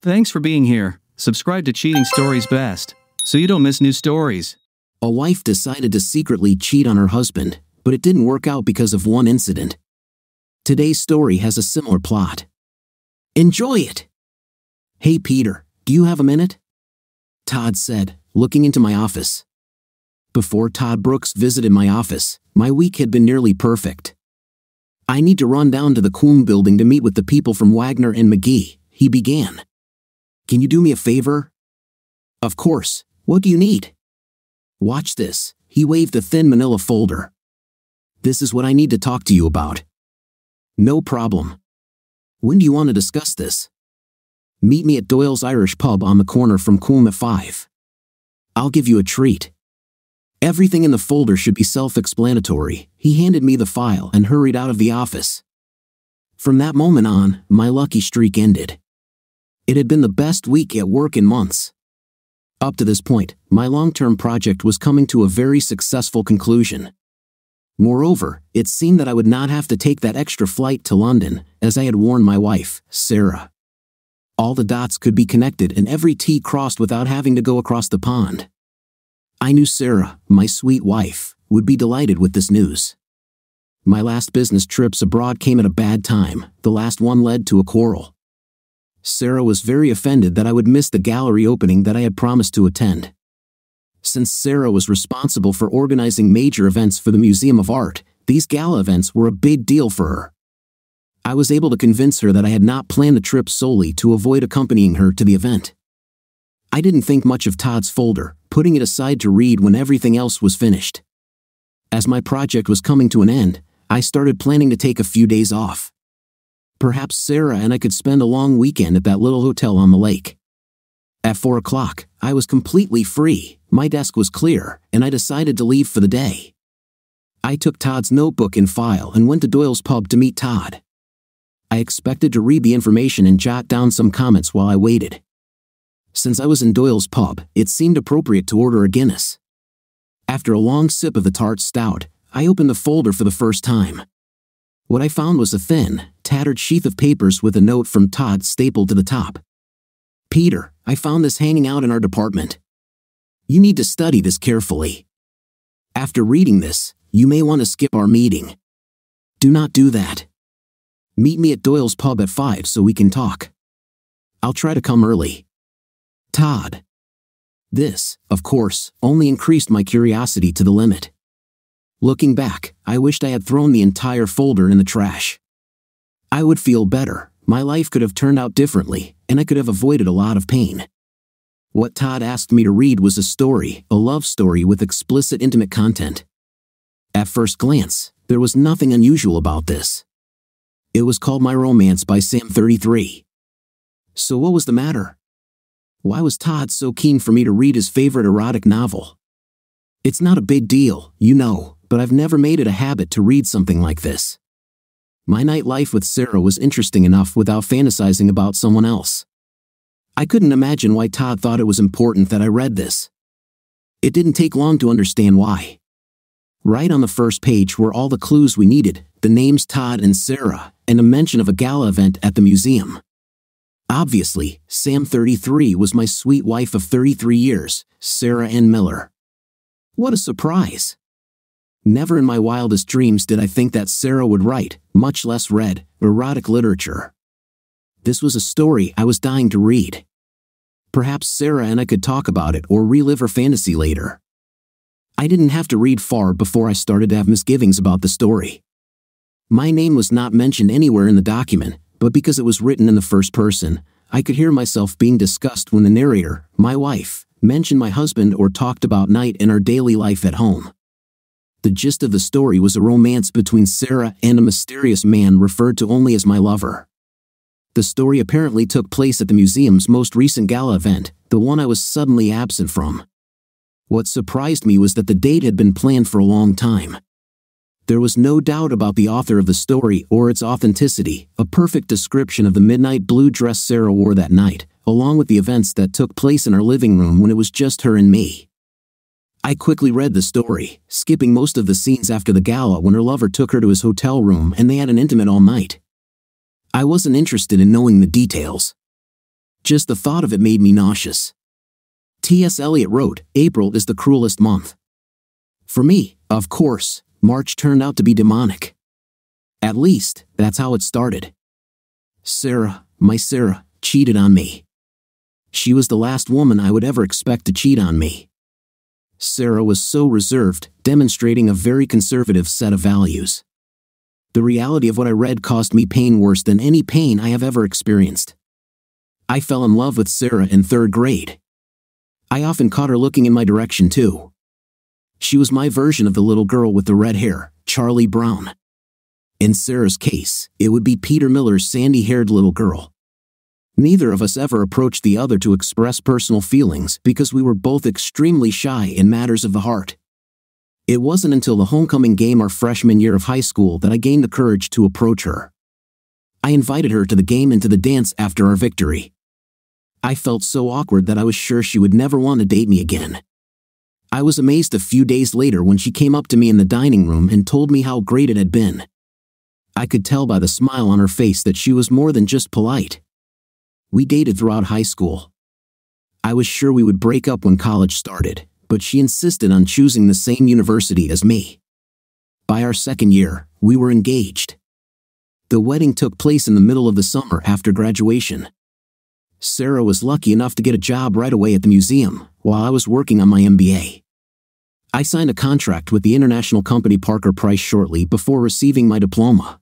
Thanks for being here. Subscribe to Cheating Stories Best so you don't miss new stories. A wife decided to secretly cheat on her husband, but it didn't work out because of one incident. Today's story has a similar plot. Enjoy it! Hey, Peter, do you have a minute? Todd said, looking into my office. Before Todd Brooks visited my office, my week had been nearly perfect. I need to run down to the Kuhn building to meet with the people from Wagner and McGee, he began. Can you do me a favor? Of course. What do you need? Watch this. He waved a thin manila folder. This is what I need to talk to you about. No problem. When do you want to discuss this? Meet me at Doyle's Irish Pub on the corner from Coombe 5. I'll give you a treat. Everything in the folder should be self explanatory. He handed me the file and hurried out of the office. From that moment on, my lucky streak ended. It had been the best week at work in months. Up to this point, my long term project was coming to a very successful conclusion. Moreover, it seemed that I would not have to take that extra flight to London, as I had warned my wife, Sarah. All the dots could be connected and every T crossed without having to go across the pond. I knew Sarah, my sweet wife, would be delighted with this news. My last business trips abroad came at a bad time, the last one led to a quarrel. Sarah was very offended that I would miss the gallery opening that I had promised to attend. Since Sarah was responsible for organizing major events for the Museum of Art, these gala events were a big deal for her. I was able to convince her that I had not planned the trip solely to avoid accompanying her to the event. I didn't think much of Todd's folder, putting it aside to read when everything else was finished. As my project was coming to an end, I started planning to take a few days off. Perhaps Sarah and I could spend a long weekend at that little hotel on the lake. At 4 o'clock, I was completely free, my desk was clear, and I decided to leave for the day. I took Todd's notebook and file and went to Doyle's pub to meet Todd. I expected to read the information and jot down some comments while I waited. Since I was in Doyle's pub, it seemed appropriate to order a Guinness. After a long sip of the tart stout, I opened the folder for the first time. What I found was a thin, tattered sheaf of papers with a note from Todd stapled to the top. Peter, I found this hanging out in our department. You need to study this carefully. After reading this, you may want to skip our meeting. Do not do that. Meet me at Doyle's pub at 5 so we can talk. I'll try to come early. Todd. This, of course, only increased my curiosity to the limit. Looking back, I wished I had thrown the entire folder in the trash. I would feel better, my life could have turned out differently, and I could have avoided a lot of pain. What Todd asked me to read was a story, a love story with explicit intimate content. At first glance, there was nothing unusual about this. It was called My Romance by Sam 33. So what was the matter? Why was Todd so keen for me to read his favorite erotic novel? It's not a big deal, you know, but I've never made it a habit to read something like this. My night life with Sarah was interesting enough without fantasizing about someone else. I couldn't imagine why Todd thought it was important that I read this. It didn't take long to understand why. Right on the first page were all the clues we needed the names Todd and Sarah, and a mention of a gala event at the museum. Obviously, Sam 33 was my sweet wife of 33 years, Sarah Ann Miller. What a surprise! Never in my wildest dreams did I think that Sarah would write, much less read, erotic literature. This was a story I was dying to read. Perhaps Sarah and I could talk about it or relive her fantasy later. I didn't have to read far before I started to have misgivings about the story. My name was not mentioned anywhere in the document, but because it was written in the first person, I could hear myself being discussed when the narrator, my wife, mentioned my husband or talked about night in our daily life at home. The gist of the story was a romance between Sarah and a mysterious man referred to only as my lover. The story apparently took place at the museum's most recent gala event, the one I was suddenly absent from. What surprised me was that the date had been planned for a long time. There was no doubt about the author of the story or its authenticity, a perfect description of the midnight blue dress Sarah wore that night, along with the events that took place in our living room when it was just her and me. I quickly read the story, skipping most of the scenes after the gala when her lover took her to his hotel room and they had an intimate all night. I wasn't interested in knowing the details. Just the thought of it made me nauseous. T.S. Eliot wrote, April is the cruelest month. For me, of course, March turned out to be demonic. At least, that's how it started. Sarah, my Sarah, cheated on me. She was the last woman I would ever expect to cheat on me. Sarah was so reserved, demonstrating a very conservative set of values. The reality of what I read caused me pain worse than any pain I have ever experienced. I fell in love with Sarah in third grade. I often caught her looking in my direction too. She was my version of the little girl with the red hair, Charlie Brown. In Sarah's case, it would be Peter Miller's sandy haired little girl. Neither of us ever approached the other to express personal feelings because we were both extremely shy in matters of the heart. It wasn't until the homecoming game our freshman year of high school that I gained the courage to approach her. I invited her to the game and to the dance after our victory. I felt so awkward that I was sure she would never want to date me again. I was amazed a few days later when she came up to me in the dining room and told me how great it had been. I could tell by the smile on her face that she was more than just polite. We dated throughout high school. I was sure we would break up when college started, but she insisted on choosing the same university as me. By our second year, we were engaged. The wedding took place in the middle of the summer after graduation. Sarah was lucky enough to get a job right away at the museum while I was working on my MBA. I signed a contract with the international company Parker Price shortly before receiving my diploma.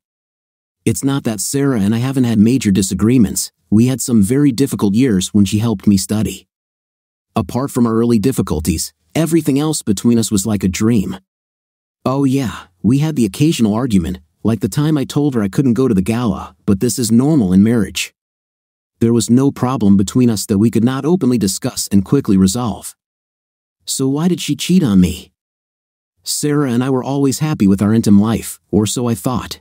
It's not that Sarah and I haven't had major disagreements, we had some very difficult years when she helped me study. Apart from our early difficulties, everything else between us was like a dream. Oh, yeah, we had the occasional argument, like the time I told her I couldn't go to the gala, but this is normal in marriage. There was no problem between us that we could not openly discuss and quickly resolve. So why did she cheat on me? Sarah and I were always happy with our intimate life, or so I thought.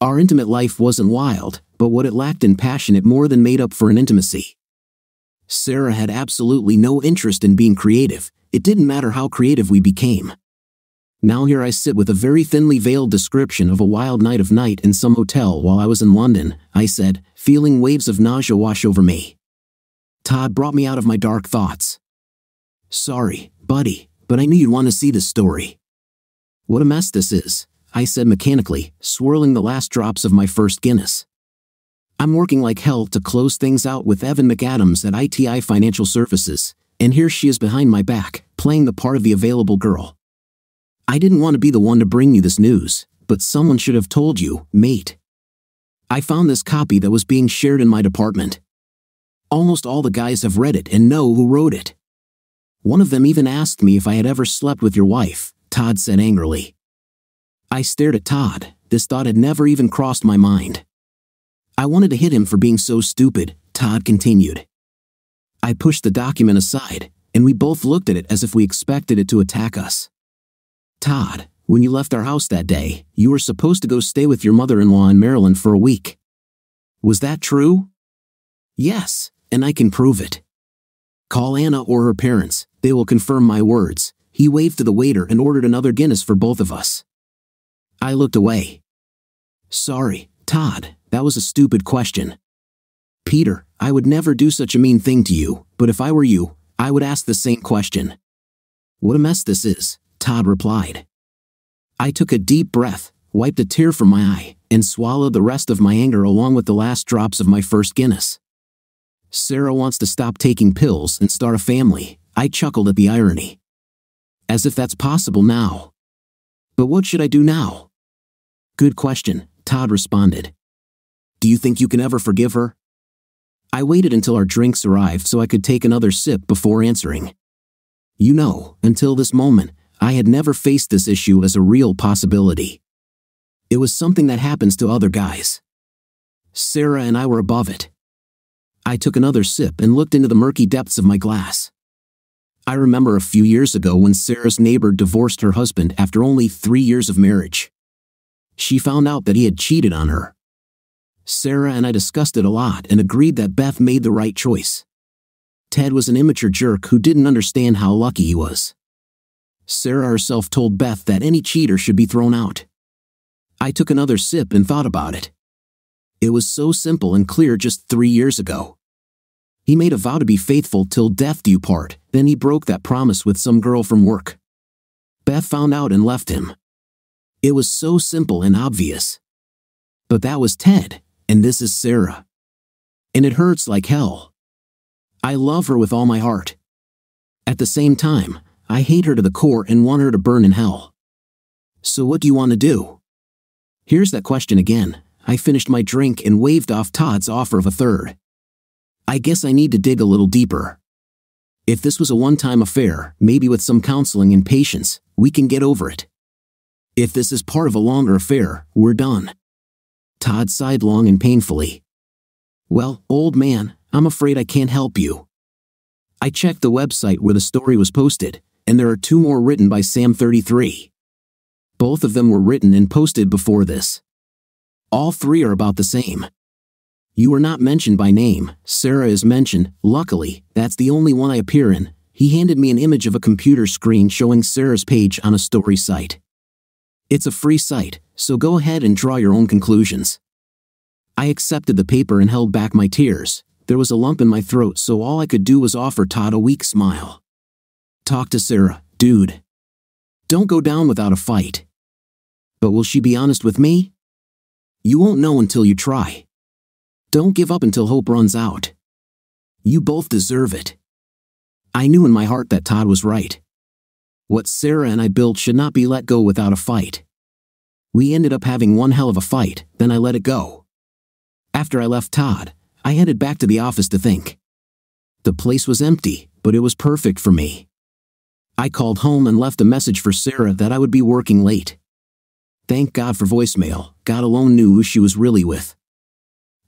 Our intimate life wasn't wild, but what it lacked in passion it more than made up for in intimacy. Sarah had absolutely no interest in being creative, it didn't matter how creative we became. Now here I sit with a very thinly veiled description of a wild night of night in some hotel while I was in London, I said, feeling waves of nausea wash over me. Todd brought me out of my dark thoughts. Sorry, buddy, but I knew you'd want to see this story. What a mess this is, I said mechanically, swirling the last drops of my first Guinness. I'm working like hell to close things out with Evan McAdams at ITI Financial Services, and here she is behind my back, playing the part of the available girl. I didn't want to be the one to bring you this news, but someone should have told you, mate. I found this copy that was being shared in my department. Almost all the guys have read it and know who wrote it. One of them even asked me if I had ever slept with your wife, Todd said angrily. I stared at Todd, this thought had never even crossed my mind. I wanted to hit him for being so stupid, Todd continued. I pushed the document aside, and we both looked at it as if we expected it to attack us. Todd, when you left our house that day, you were supposed to go stay with your mother in law in Maryland for a week. Was that true? Yes, and I can prove it. Call Anna or her parents, they will confirm my words. He waved to the waiter and ordered another Guinness for both of us. I looked away. Sorry, Todd, that was a stupid question. Peter, I would never do such a mean thing to you, but if I were you, I would ask the same question. What a mess this is, Todd replied. I took a deep breath, wiped a tear from my eye, and swallowed the rest of my anger along with the last drops of my first Guinness. Sarah wants to stop taking pills and start a family. I chuckled at the irony. As if that's possible now. But what should I do now? Good question, Todd responded. Do you think you can ever forgive her? I waited until our drinks arrived so I could take another sip before answering. You know, until this moment, I had never faced this issue as a real possibility. It was something that happens to other guys. Sarah and I were above it. I took another sip and looked into the murky depths of my glass. I remember a few years ago when Sarah's neighbor divorced her husband after only three years of marriage. She found out that he had cheated on her. Sarah and I discussed it a lot and agreed that Beth made the right choice. Ted was an immature jerk who didn't understand how lucky he was. Sarah herself told Beth that any cheater should be thrown out. I took another sip and thought about it. It was so simple and clear just three years ago. He made a vow to be faithful till death do part, then he broke that promise with some girl from work. Beth found out and left him. It was so simple and obvious. But that was Ted, and this is Sarah. And it hurts like hell. I love her with all my heart. At the same time, I hate her to the core and want her to burn in hell. So what do you want to do? Here's that question again. I finished my drink and waved off Todd's offer of a third. I guess I need to dig a little deeper. If this was a one time affair, maybe with some counseling and patience, we can get over it. If this is part of a longer affair, we're done. Todd sighed long and painfully. Well, old man, I'm afraid I can't help you. I checked the website where the story was posted, and there are two more written by Sam33. Both of them were written and posted before this. All three are about the same. You are not mentioned by name, Sarah is mentioned, luckily, that's the only one I appear in. He handed me an image of a computer screen showing Sarah's page on a story site. It's a free site, so go ahead and draw your own conclusions. I accepted the paper and held back my tears. There was a lump in my throat, so all I could do was offer Todd a weak smile. Talk to Sarah, dude. Don't go down without a fight. But will she be honest with me? You won't know until you try. Don't give up until hope runs out. You both deserve it. I knew in my heart that Todd was right. What Sarah and I built should not be let go without a fight. We ended up having one hell of a fight, then I let it go. After I left Todd, I headed back to the office to think. The place was empty, but it was perfect for me. I called home and left a message for Sarah that I would be working late. Thank God for voicemail, God alone knew who she was really with.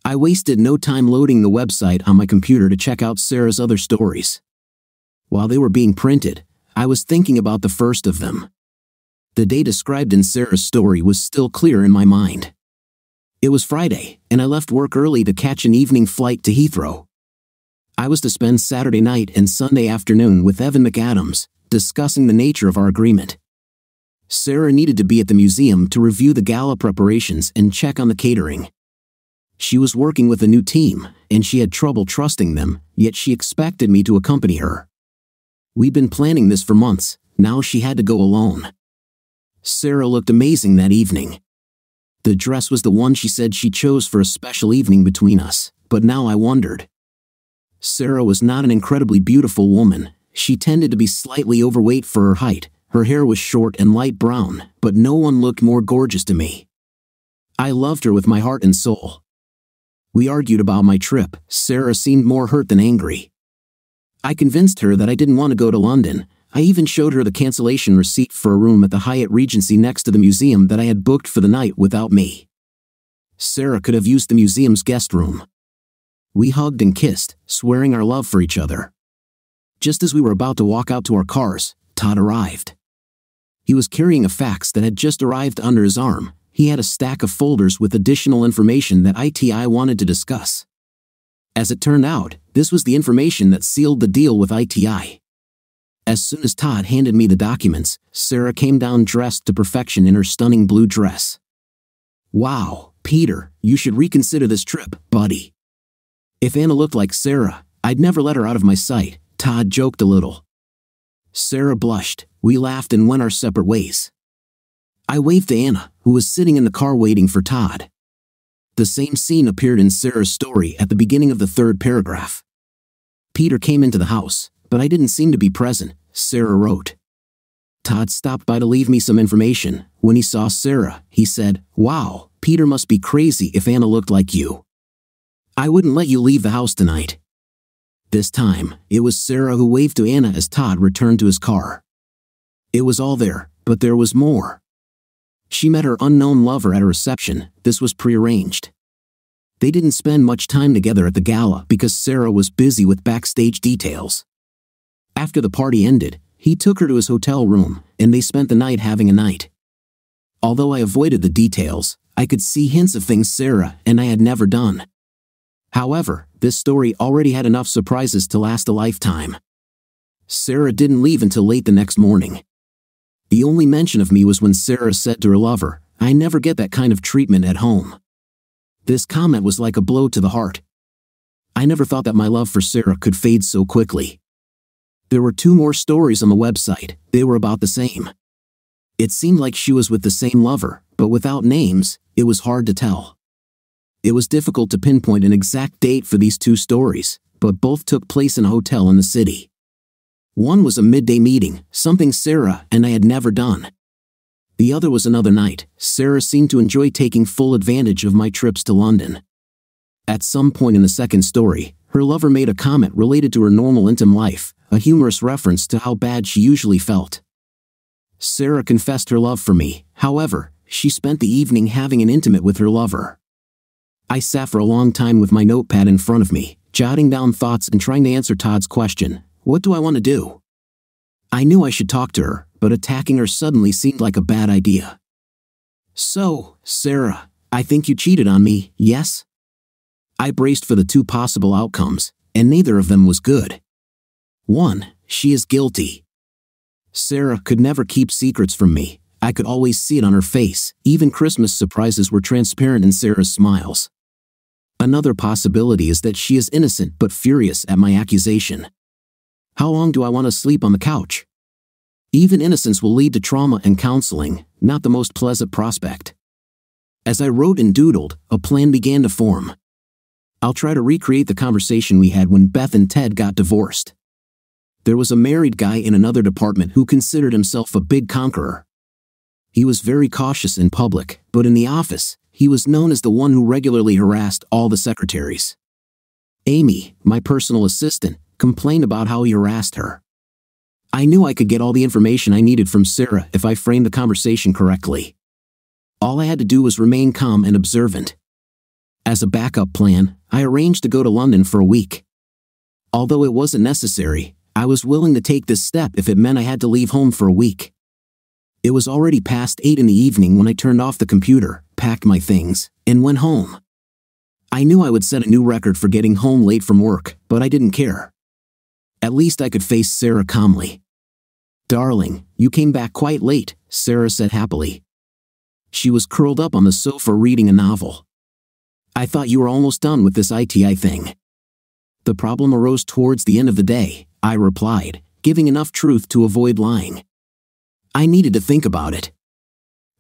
I wasted no time loading the website on my computer to check out Sarah's other stories. While they were being printed, I was thinking about the first of them. The day described in Sarah's story was still clear in my mind. It was Friday, and I left work early to catch an evening flight to Heathrow. I was to spend Saturday night and Sunday afternoon with Evan McAdams, discussing the nature of our agreement. Sarah needed to be at the museum to review the gala preparations and check on the catering. She was working with a new team, and she had trouble trusting them, yet she expected me to accompany her. We'd been planning this for months, now she had to go alone. Sarah looked amazing that evening. The dress was the one she said she chose for a special evening between us, but now I wondered. Sarah was not an incredibly beautiful woman, she tended to be slightly overweight for her height, her hair was short and light brown, but no one looked more gorgeous to me. I loved her with my heart and soul. We argued about my trip. Sarah seemed more hurt than angry. I convinced her that I didn't want to go to London. I even showed her the cancellation receipt for a room at the Hyatt Regency next to the museum that I had booked for the night without me. Sarah could have used the museum's guest room. We hugged and kissed, swearing our love for each other. Just as we were about to walk out to our cars, Todd arrived. He was carrying a fax that had just arrived under his arm. He had a stack of folders with additional information that ITI wanted to discuss. As it turned out, this was the information that sealed the deal with ITI. As soon as Todd handed me the documents, Sarah came down dressed to perfection in her stunning blue dress. Wow, Peter, you should reconsider this trip, buddy. If Anna looked like Sarah, I'd never let her out of my sight, Todd joked a little. Sarah blushed, we laughed and went our separate ways. I waved to Anna, who was sitting in the car waiting for Todd. The same scene appeared in Sarah's story at the beginning of the third paragraph. Peter came into the house, but I didn't seem to be present, Sarah wrote. Todd stopped by to leave me some information. When he saw Sarah, he said, Wow, Peter must be crazy if Anna looked like you. I wouldn't let you leave the house tonight. This time, it was Sarah who waved to Anna as Todd returned to his car. It was all there, but there was more. She met her unknown lover at a reception, this was prearranged. They didn't spend much time together at the gala because Sarah was busy with backstage details. After the party ended, he took her to his hotel room, and they spent the night having a night. Although I avoided the details, I could see hints of things Sarah and I had never done. However, this story already had enough surprises to last a lifetime. Sarah didn't leave until late the next morning. The only mention of me was when Sarah said to her lover, I never get that kind of treatment at home. This comment was like a blow to the heart. I never thought that my love for Sarah could fade so quickly. There were two more stories on the website, they were about the same. It seemed like she was with the same lover, but without names, it was hard to tell. It was difficult to pinpoint an exact date for these two stories, but both took place in a hotel in the city. One was a midday meeting, something Sarah and I had never done. The other was another night. Sarah seemed to enjoy taking full advantage of my trips to London. At some point in the second story, her lover made a comment related to her normal intimate life, a humorous reference to how bad she usually felt. Sarah confessed her love for me, however, she spent the evening having an intimate with her lover. I sat for a long time with my notepad in front of me, jotting down thoughts and trying to answer Todd's question What do I want to do? I knew I should talk to her, but attacking her suddenly seemed like a bad idea. So, Sarah, I think you cheated on me, yes? I braced for the two possible outcomes, and neither of them was good. 1. She is guilty. Sarah could never keep secrets from me. I could always see it on her face. Even Christmas surprises were transparent in Sarah's smiles. Another possibility is that she is innocent but furious at my accusation. How long do I want to sleep on the couch? Even innocence will lead to trauma and counseling, not the most pleasant prospect. As I wrote and doodled, a plan began to form. I'll try to recreate the conversation we had when Beth and Ted got divorced. There was a married guy in another department who considered himself a big conqueror. He was very cautious in public, but in the office, he was known as the one who regularly harassed all the secretaries. Amy, my personal assistant, complained about how he harassed her. I knew I could get all the information I needed from Sarah if I framed the conversation correctly. All I had to do was remain calm and observant. As a backup plan, I arranged to go to London for a week. Although it wasn't necessary, I was willing to take this step if it meant I had to leave home for a week. It was already past 8 in the evening when I turned off the computer, packed my things, and went home. I knew I would set a new record for getting home late from work, but I didn't care. At least I could face Sarah calmly. Darling, you came back quite late, Sarah said happily. She was curled up on the sofa reading a novel. I thought you were almost done with this ITI thing. The problem arose towards the end of the day, I replied, giving enough truth to avoid lying. I needed to think about it.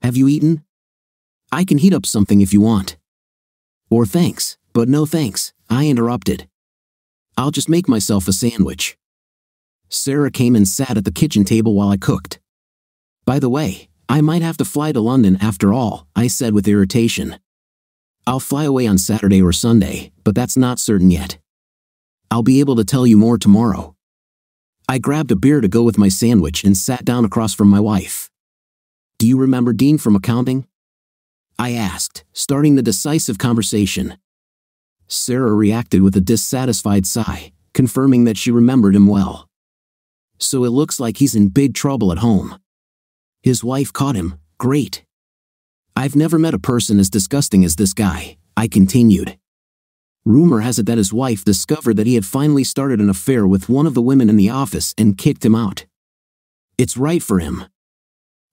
Have you eaten? I can heat up something if you want. Or thanks, but no thanks, I interrupted. I'll just make myself a sandwich. Sarah came and sat at the kitchen table while I cooked. By the way, I might have to fly to London after all, I said with irritation. I'll fly away on Saturday or Sunday, but that's not certain yet. I'll be able to tell you more tomorrow. I grabbed a beer to go with my sandwich and sat down across from my wife. Do you remember Dean from accounting? I asked, starting the decisive conversation. Sarah reacted with a dissatisfied sigh, confirming that she remembered him well. So it looks like he's in big trouble at home. His wife caught him, great. I've never met a person as disgusting as this guy, I continued. Rumor has it that his wife discovered that he had finally started an affair with one of the women in the office and kicked him out. It's right for him.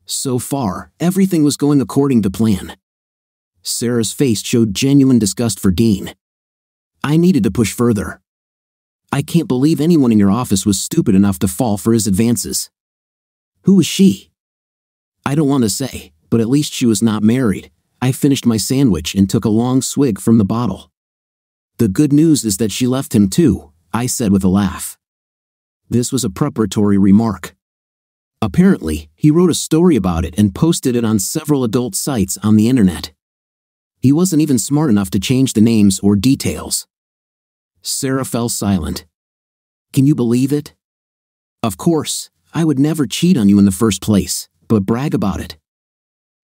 So far, everything was going according to plan. Sarah's face showed genuine disgust for Dean. I needed to push further. I can't believe anyone in your office was stupid enough to fall for his advances. Who was she? I don't want to say, but at least she was not married. I finished my sandwich and took a long swig from the bottle. The good news is that she left him too, I said with a laugh. This was a preparatory remark. Apparently, he wrote a story about it and posted it on several adult sites on the internet. He wasn't even smart enough to change the names or details. Sarah fell silent. Can you believe it? Of course, I would never cheat on you in the first place, but brag about it.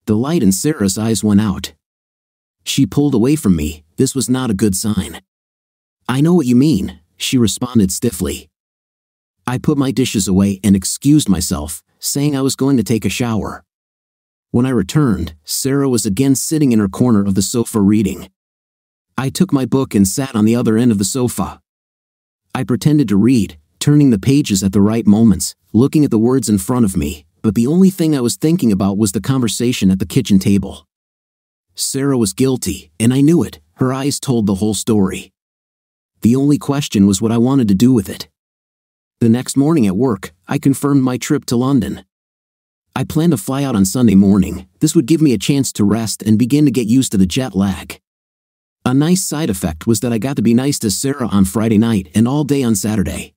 The light in Sarah's eyes went out. She pulled away from me, this was not a good sign. I know what you mean, she responded stiffly. I put my dishes away and excused myself, saying I was going to take a shower. When I returned, Sarah was again sitting in her corner of the sofa reading. I took my book and sat on the other end of the sofa. I pretended to read, turning the pages at the right moments, looking at the words in front of me, but the only thing I was thinking about was the conversation at the kitchen table. Sarah was guilty, and I knew it, her eyes told the whole story. The only question was what I wanted to do with it. The next morning at work, I confirmed my trip to London. I planned to fly out on Sunday morning. This would give me a chance to rest and begin to get used to the jet lag. A nice side effect was that I got to be nice to Sarah on Friday night and all day on Saturday.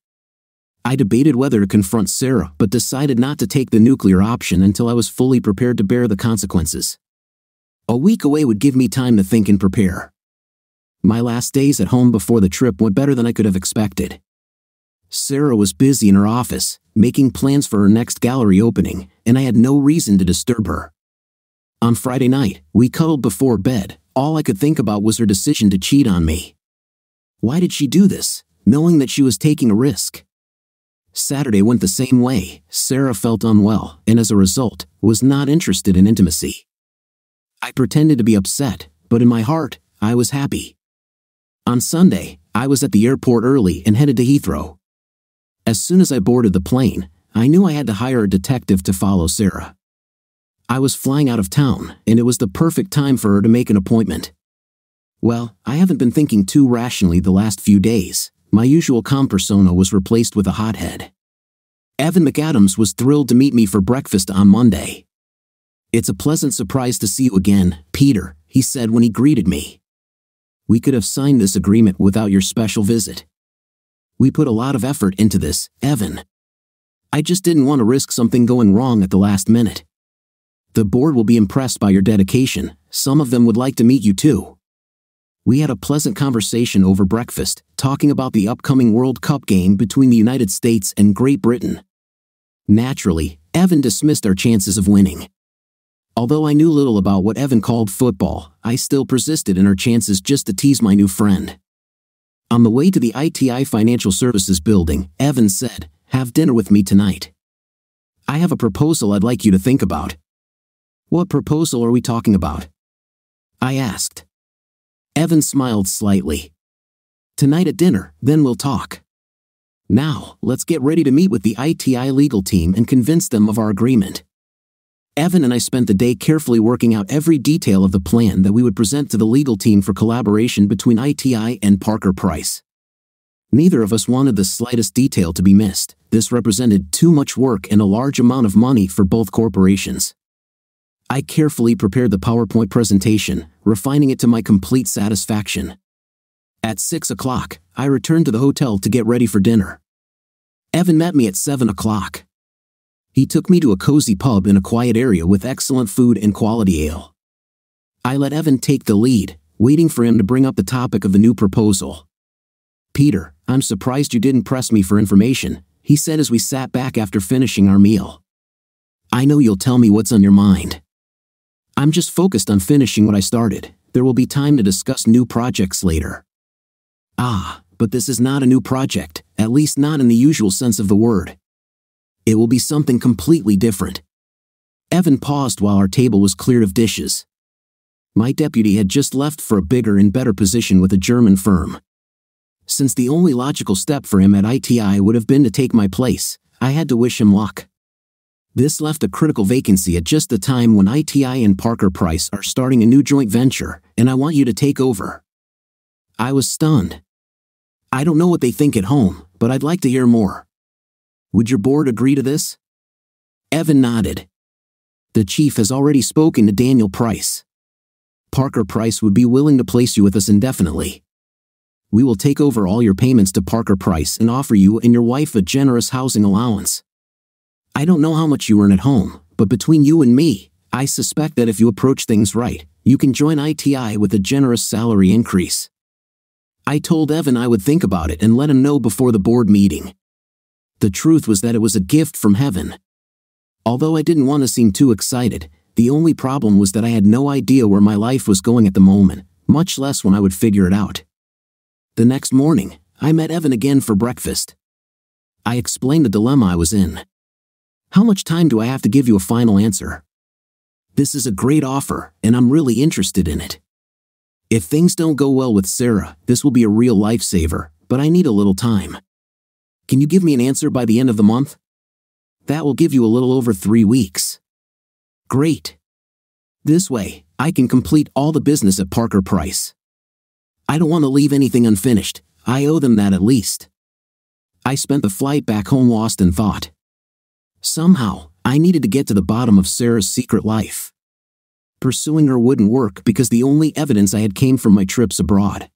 I debated whether to confront Sarah, but decided not to take the nuclear option until I was fully prepared to bear the consequences. A week away would give me time to think and prepare. My last days at home before the trip went better than I could have expected. Sarah was busy in her office, making plans for her next gallery opening, and I had no reason to disturb her. On Friday night, we cuddled before bed. All I could think about was her decision to cheat on me. Why did she do this, knowing that she was taking a risk? Saturday went the same way. Sarah felt unwell, and as a result, was not interested in intimacy. I pretended to be upset, but in my heart, I was happy. On Sunday, I was at the airport early and headed to Heathrow. As soon as I boarded the plane, I knew I had to hire a detective to follow Sarah. I was flying out of town, and it was the perfect time for her to make an appointment. Well, I haven't been thinking too rationally the last few days. My usual calm persona was replaced with a hothead. Evan McAdams was thrilled to meet me for breakfast on Monday. It's a pleasant surprise to see you again, Peter, he said when he greeted me. We could have signed this agreement without your special visit. We put a lot of effort into this, Evan. I just didn't want to risk something going wrong at the last minute. The board will be impressed by your dedication, some of them would like to meet you too. We had a pleasant conversation over breakfast, talking about the upcoming World Cup game between the United States and Great Britain. Naturally, Evan dismissed our chances of winning. Although I knew little about what Evan called football, I still persisted in our chances just to tease my new friend. On the way to the ITI Financial Services building, Evan said, Have dinner with me tonight. I have a proposal I'd like you to think about. What proposal are we talking about? I asked. Evan smiled slightly. Tonight at dinner, then we'll talk. Now, let's get ready to meet with the ITI legal team and convince them of our agreement. Evan and I spent the day carefully working out every detail of the plan that we would present to the legal team for collaboration between ITI and Parker Price. Neither of us wanted the slightest detail to be missed. This represented too much work and a large amount of money for both corporations. I carefully prepared the PowerPoint presentation, refining it to my complete satisfaction. At 6 o'clock, I returned to the hotel to get ready for dinner. Evan met me at 7 o'clock. He took me to a cozy pub in a quiet area with excellent food and quality ale. I let Evan take the lead, waiting for him to bring up the topic of the new proposal. Peter, I'm surprised you didn't press me for information, he said as we sat back after finishing our meal. I know you'll tell me what's on your mind. I'm just focused on finishing what I started. There will be time to discuss new projects later. Ah, but this is not a new project, at least not in the usual sense of the word. It will be something completely different. Evan paused while our table was cleared of dishes. My deputy had just left for a bigger and better position with a German firm. Since the only logical step for him at ITI would have been to take my place, I had to wish him luck. This left a critical vacancy at just the time when ITI and Parker Price are starting a new joint venture, and I want you to take over. I was stunned. I don't know what they think at home, but I'd like to hear more. Would your board agree to this? Evan nodded. The chief has already spoken to Daniel Price. Parker Price would be willing to place you with us indefinitely. We will take over all your payments to Parker Price and offer you and your wife a generous housing allowance. I don't know how much you earn at home, but between you and me, I suspect that if you approach things right, you can join ITI with a generous salary increase. I told Evan I would think about it and let him know before the board meeting. The truth was that it was a gift from heaven. Although I didn't want to seem too excited, the only problem was that I had no idea where my life was going at the moment, much less when I would figure it out. The next morning, I met Evan again for breakfast. I explained the dilemma I was in. How much time do I have to give you a final answer? This is a great offer, and I'm really interested in it. If things don't go well with Sarah, this will be a real lifesaver, but I need a little time. Can you give me an answer by the end of the month? That will give you a little over three weeks. Great. This way, I can complete all the business at Parker Price. I don't want to leave anything unfinished. I owe them that at least. I spent the flight back home lost in thought. Somehow, I needed to get to the bottom of Sarah's secret life. Pursuing her wouldn't work because the only evidence I had came from my trips abroad.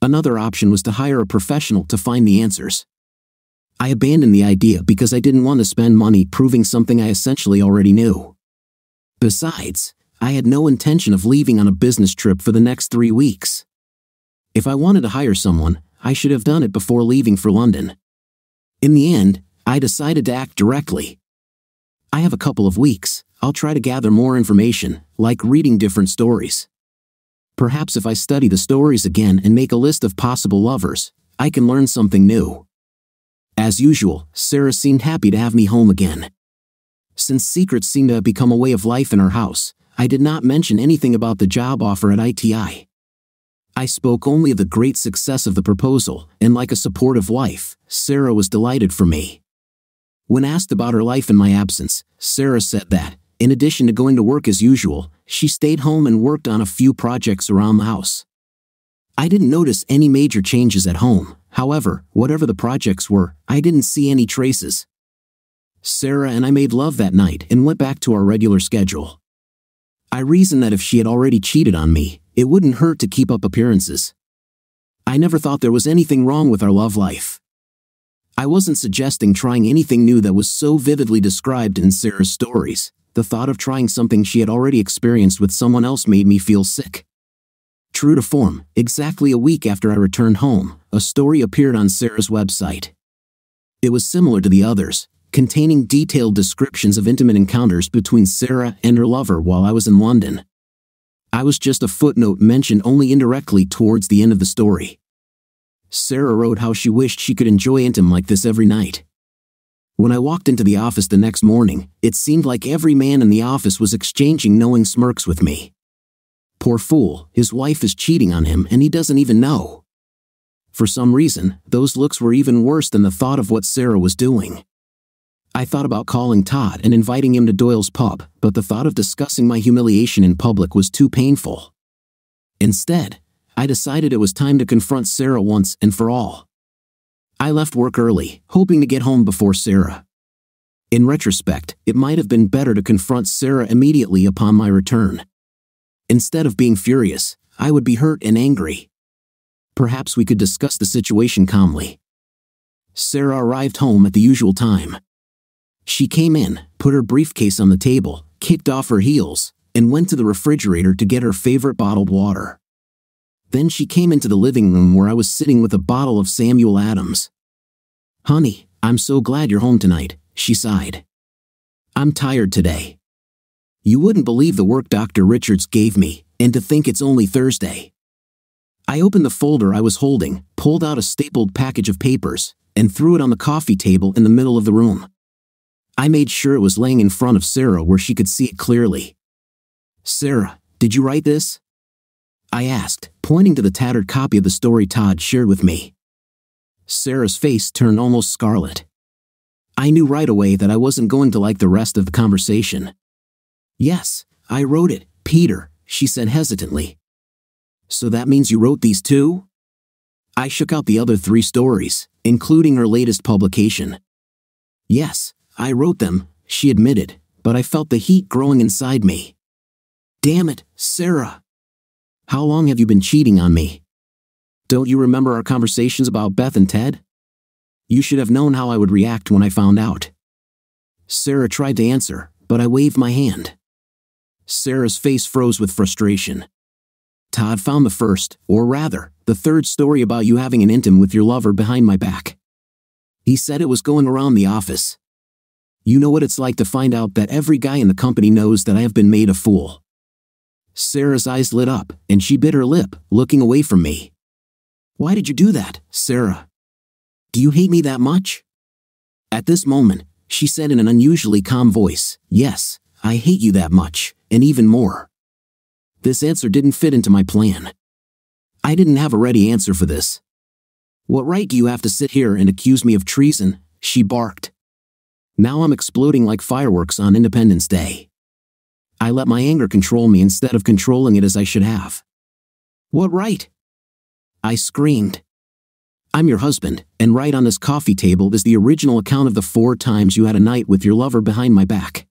Another option was to hire a professional to find the answers. I abandoned the idea because I didn't want to spend money proving something I essentially already knew. Besides, I had no intention of leaving on a business trip for the next three weeks. If I wanted to hire someone, I should have done it before leaving for London. In the end, I decided to act directly. I have a couple of weeks, I'll try to gather more information, like reading different stories. Perhaps if I study the stories again and make a list of possible lovers, I can learn something new. As usual, Sarah seemed happy to have me home again. Since secrets seemed to have become a way of life in our house, I did not mention anything about the job offer at ITI. I spoke only of the great success of the proposal, and like a supportive wife, Sarah was delighted for me. When asked about her life in my absence, Sarah said that, in addition to going to work as usual, she stayed home and worked on a few projects around the house. I didn't notice any major changes at home, however, whatever the projects were, I didn't see any traces. Sarah and I made love that night and went back to our regular schedule. I reasoned that if she had already cheated on me, it wouldn't hurt to keep up appearances. I never thought there was anything wrong with our love life. I wasn't suggesting trying anything new that was so vividly described in Sarah's stories. The thought of trying something she had already experienced with someone else made me feel sick. True to form, exactly a week after I returned home, a story appeared on Sarah's website. It was similar to the others, containing detailed descriptions of intimate encounters between Sarah and her lover while I was in London. I was just a footnote mentioned only indirectly towards the end of the story. Sarah wrote how she wished she could enjoy intim like this every night. When I walked into the office the next morning, it seemed like every man in the office was exchanging knowing smirks with me. Poor fool, his wife is cheating on him and he doesn't even know. For some reason, those looks were even worse than the thought of what Sarah was doing. I thought about calling Todd and inviting him to Doyle's pub, but the thought of discussing my humiliation in public was too painful. Instead, I decided it was time to confront Sarah once and for all. I left work early, hoping to get home before Sarah. In retrospect, it might have been better to confront Sarah immediately upon my return. Instead of being furious, I would be hurt and angry. Perhaps we could discuss the situation calmly. Sarah arrived home at the usual time. She came in, put her briefcase on the table, kicked off her heels, and went to the refrigerator to get her favorite bottled water. Then she came into the living room where I was sitting with a bottle of Samuel Adams. Honey, I'm so glad you're home tonight, she sighed. I'm tired today. You wouldn't believe the work Dr. Richards gave me, and to think it's only Thursday. I opened the folder I was holding, pulled out a stapled package of papers, and threw it on the coffee table in the middle of the room. I made sure it was laying in front of Sarah where she could see it clearly. Sarah, did you write this? I asked, pointing to the tattered copy of the story Todd shared with me. Sarah's face turned almost scarlet. I knew right away that I wasn't going to like the rest of the conversation. Yes, I wrote it, Peter, she said hesitantly. So that means you wrote these too? I shook out the other three stories, including her latest publication. Yes, I wrote them, she admitted, but I felt the heat growing inside me. Damn it, Sarah. How long have you been cheating on me? Don't you remember our conversations about Beth and Ted? You should have known how I would react when I found out. Sarah tried to answer, but I waved my hand. Sarah's face froze with frustration. Todd found the first, or rather, the third story about you having an intim with your lover behind my back. He said it was going around the office. You know what it's like to find out that every guy in the company knows that I have been made a fool. Sarah's eyes lit up, and she bit her lip, looking away from me. Why did you do that, Sarah? Do you hate me that much? At this moment, she said in an unusually calm voice, Yes, I hate you that much, and even more. This answer didn't fit into my plan. I didn't have a ready answer for this. What right do you have to sit here and accuse me of treason? She barked. Now I'm exploding like fireworks on Independence Day. I let my anger control me instead of controlling it as I should have. What right? I screamed. I'm your husband, and right on this coffee table is the original account of the four times you had a night with your lover behind my back.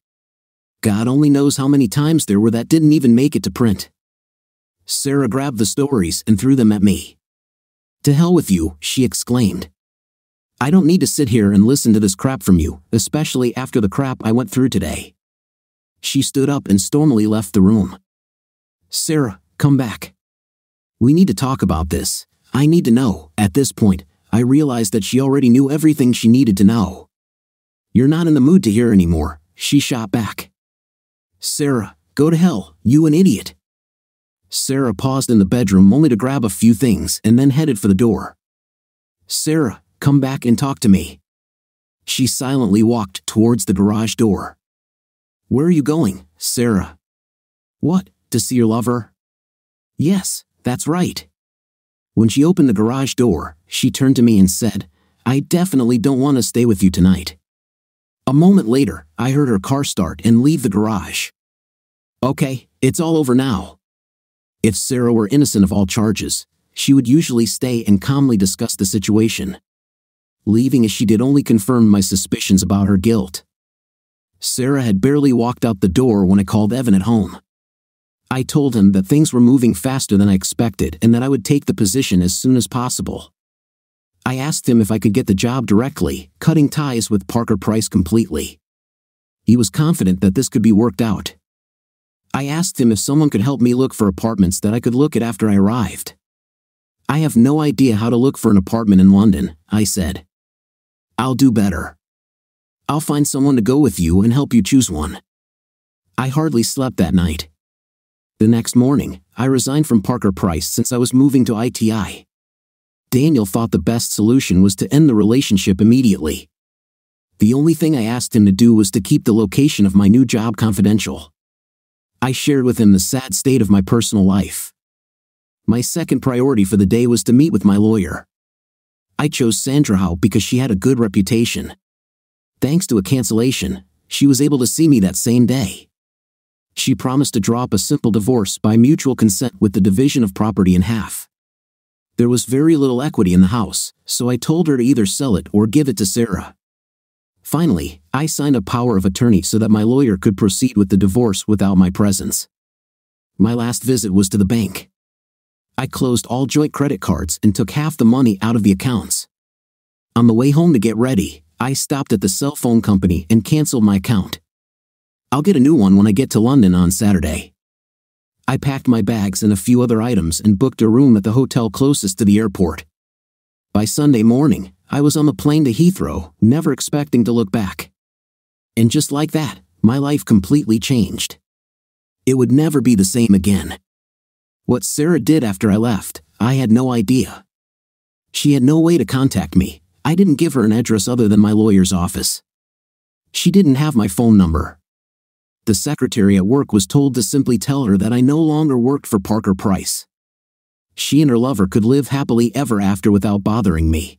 God only knows how many times there were that didn't even make it to print. Sarah grabbed the stories and threw them at me. To hell with you, she exclaimed. I don't need to sit here and listen to this crap from you, especially after the crap I went through today. She stood up and stormily left the room. Sarah, come back. We need to talk about this. I need to know. At this point, I realized that she already knew everything she needed to know. You're not in the mood to hear anymore, she shot back. Sarah, go to hell, you an idiot. Sarah paused in the bedroom only to grab a few things and then headed for the door. Sarah, come back and talk to me. She silently walked towards the garage door. Where are you going, Sarah? What, to see your lover? Yes, that's right. When she opened the garage door, she turned to me and said, I definitely don't want to stay with you tonight. A moment later, I heard her car start and leave the garage. Okay, it's all over now. If Sarah were innocent of all charges, she would usually stay and calmly discuss the situation. Leaving as she did only confirmed my suspicions about her guilt. Sarah had barely walked out the door when I called Evan at home. I told him that things were moving faster than I expected and that I would take the position as soon as possible. I asked him if I could get the job directly, cutting ties with Parker Price completely. He was confident that this could be worked out. I asked him if someone could help me look for apartments that I could look at after I arrived. I have no idea how to look for an apartment in London, I said. I'll do better. I'll find someone to go with you and help you choose one. I hardly slept that night. The next morning, I resigned from Parker Price since I was moving to ITI. Daniel thought the best solution was to end the relationship immediately. The only thing I asked him to do was to keep the location of my new job confidential. I shared with him the sad state of my personal life. My second priority for the day was to meet with my lawyer. I chose Sandra Howe because she had a good reputation. Thanks to a cancellation, she was able to see me that same day she promised to draw up a simple divorce by mutual consent with the division of property in half. There was very little equity in the house, so I told her to either sell it or give it to Sarah. Finally, I signed a power of attorney so that my lawyer could proceed with the divorce without my presence. My last visit was to the bank. I closed all joint credit cards and took half the money out of the accounts. On the way home to get ready, I stopped at the cell phone company and canceled my account. I'll get a new one when I get to London on Saturday. I packed my bags and a few other items and booked a room at the hotel closest to the airport. By Sunday morning, I was on the plane to Heathrow, never expecting to look back. And just like that, my life completely changed. It would never be the same again. What Sarah did after I left, I had no idea. She had no way to contact me. I didn't give her an address other than my lawyer's office. She didn't have my phone number the secretary at work was told to simply tell her that I no longer worked for Parker Price. She and her lover could live happily ever after without bothering me.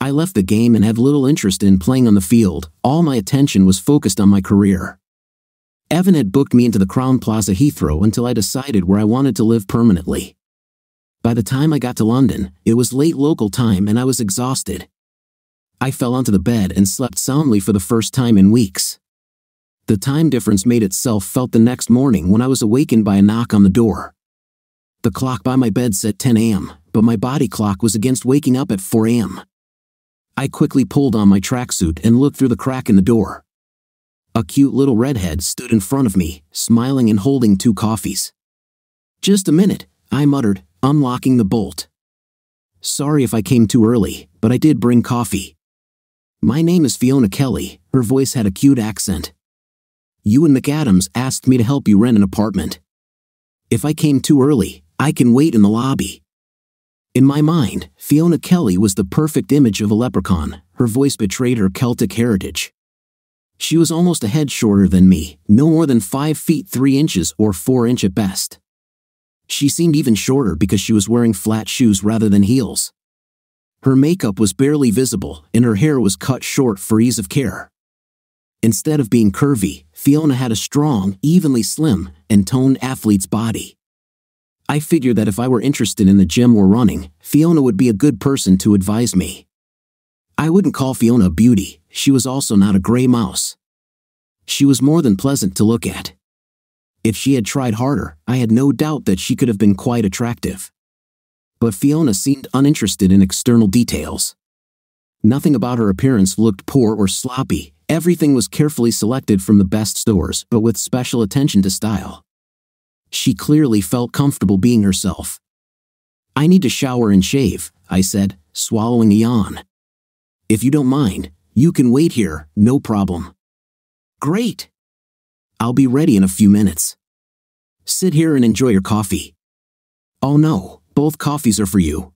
I left the game and had little interest in playing on the field, all my attention was focused on my career. Evan had booked me into the Crowne Plaza Heathrow until I decided where I wanted to live permanently. By the time I got to London, it was late local time and I was exhausted. I fell onto the bed and slept soundly for the first time in weeks. The time difference made itself felt the next morning when I was awakened by a knock on the door. The clock by my bed said 10 a.m., but my body clock was against waking up at 4 a.m. I quickly pulled on my tracksuit and looked through the crack in the door. A cute little redhead stood in front of me, smiling and holding two coffees. Just a minute, I muttered, unlocking the bolt. Sorry if I came too early, but I did bring coffee. My name is Fiona Kelly, her voice had a cute accent Ian McAdams asked me to help you rent an apartment. If I came too early, I can wait in the lobby. In my mind, Fiona Kelly was the perfect image of a leprechaun. Her voice betrayed her Celtic heritage. She was almost a head shorter than me, no more than 5 feet 3 inches or 4 inch at best. She seemed even shorter because she was wearing flat shoes rather than heels. Her makeup was barely visible, and her hair was cut short for ease of care. Instead of being curvy, Fiona had a strong, evenly slim, and toned athlete's body. I figured that if I were interested in the gym or running, Fiona would be a good person to advise me. I wouldn't call Fiona a beauty, she was also not a gray mouse. She was more than pleasant to look at. If she had tried harder, I had no doubt that she could have been quite attractive. But Fiona seemed uninterested in external details. Nothing about her appearance looked poor or sloppy, everything was carefully selected from the best stores, but with special attention to style. She clearly felt comfortable being herself. I need to shower and shave, I said, swallowing a yawn. If you don't mind, you can wait here, no problem. Great. I'll be ready in a few minutes. Sit here and enjoy your coffee. Oh no, both coffees are for you.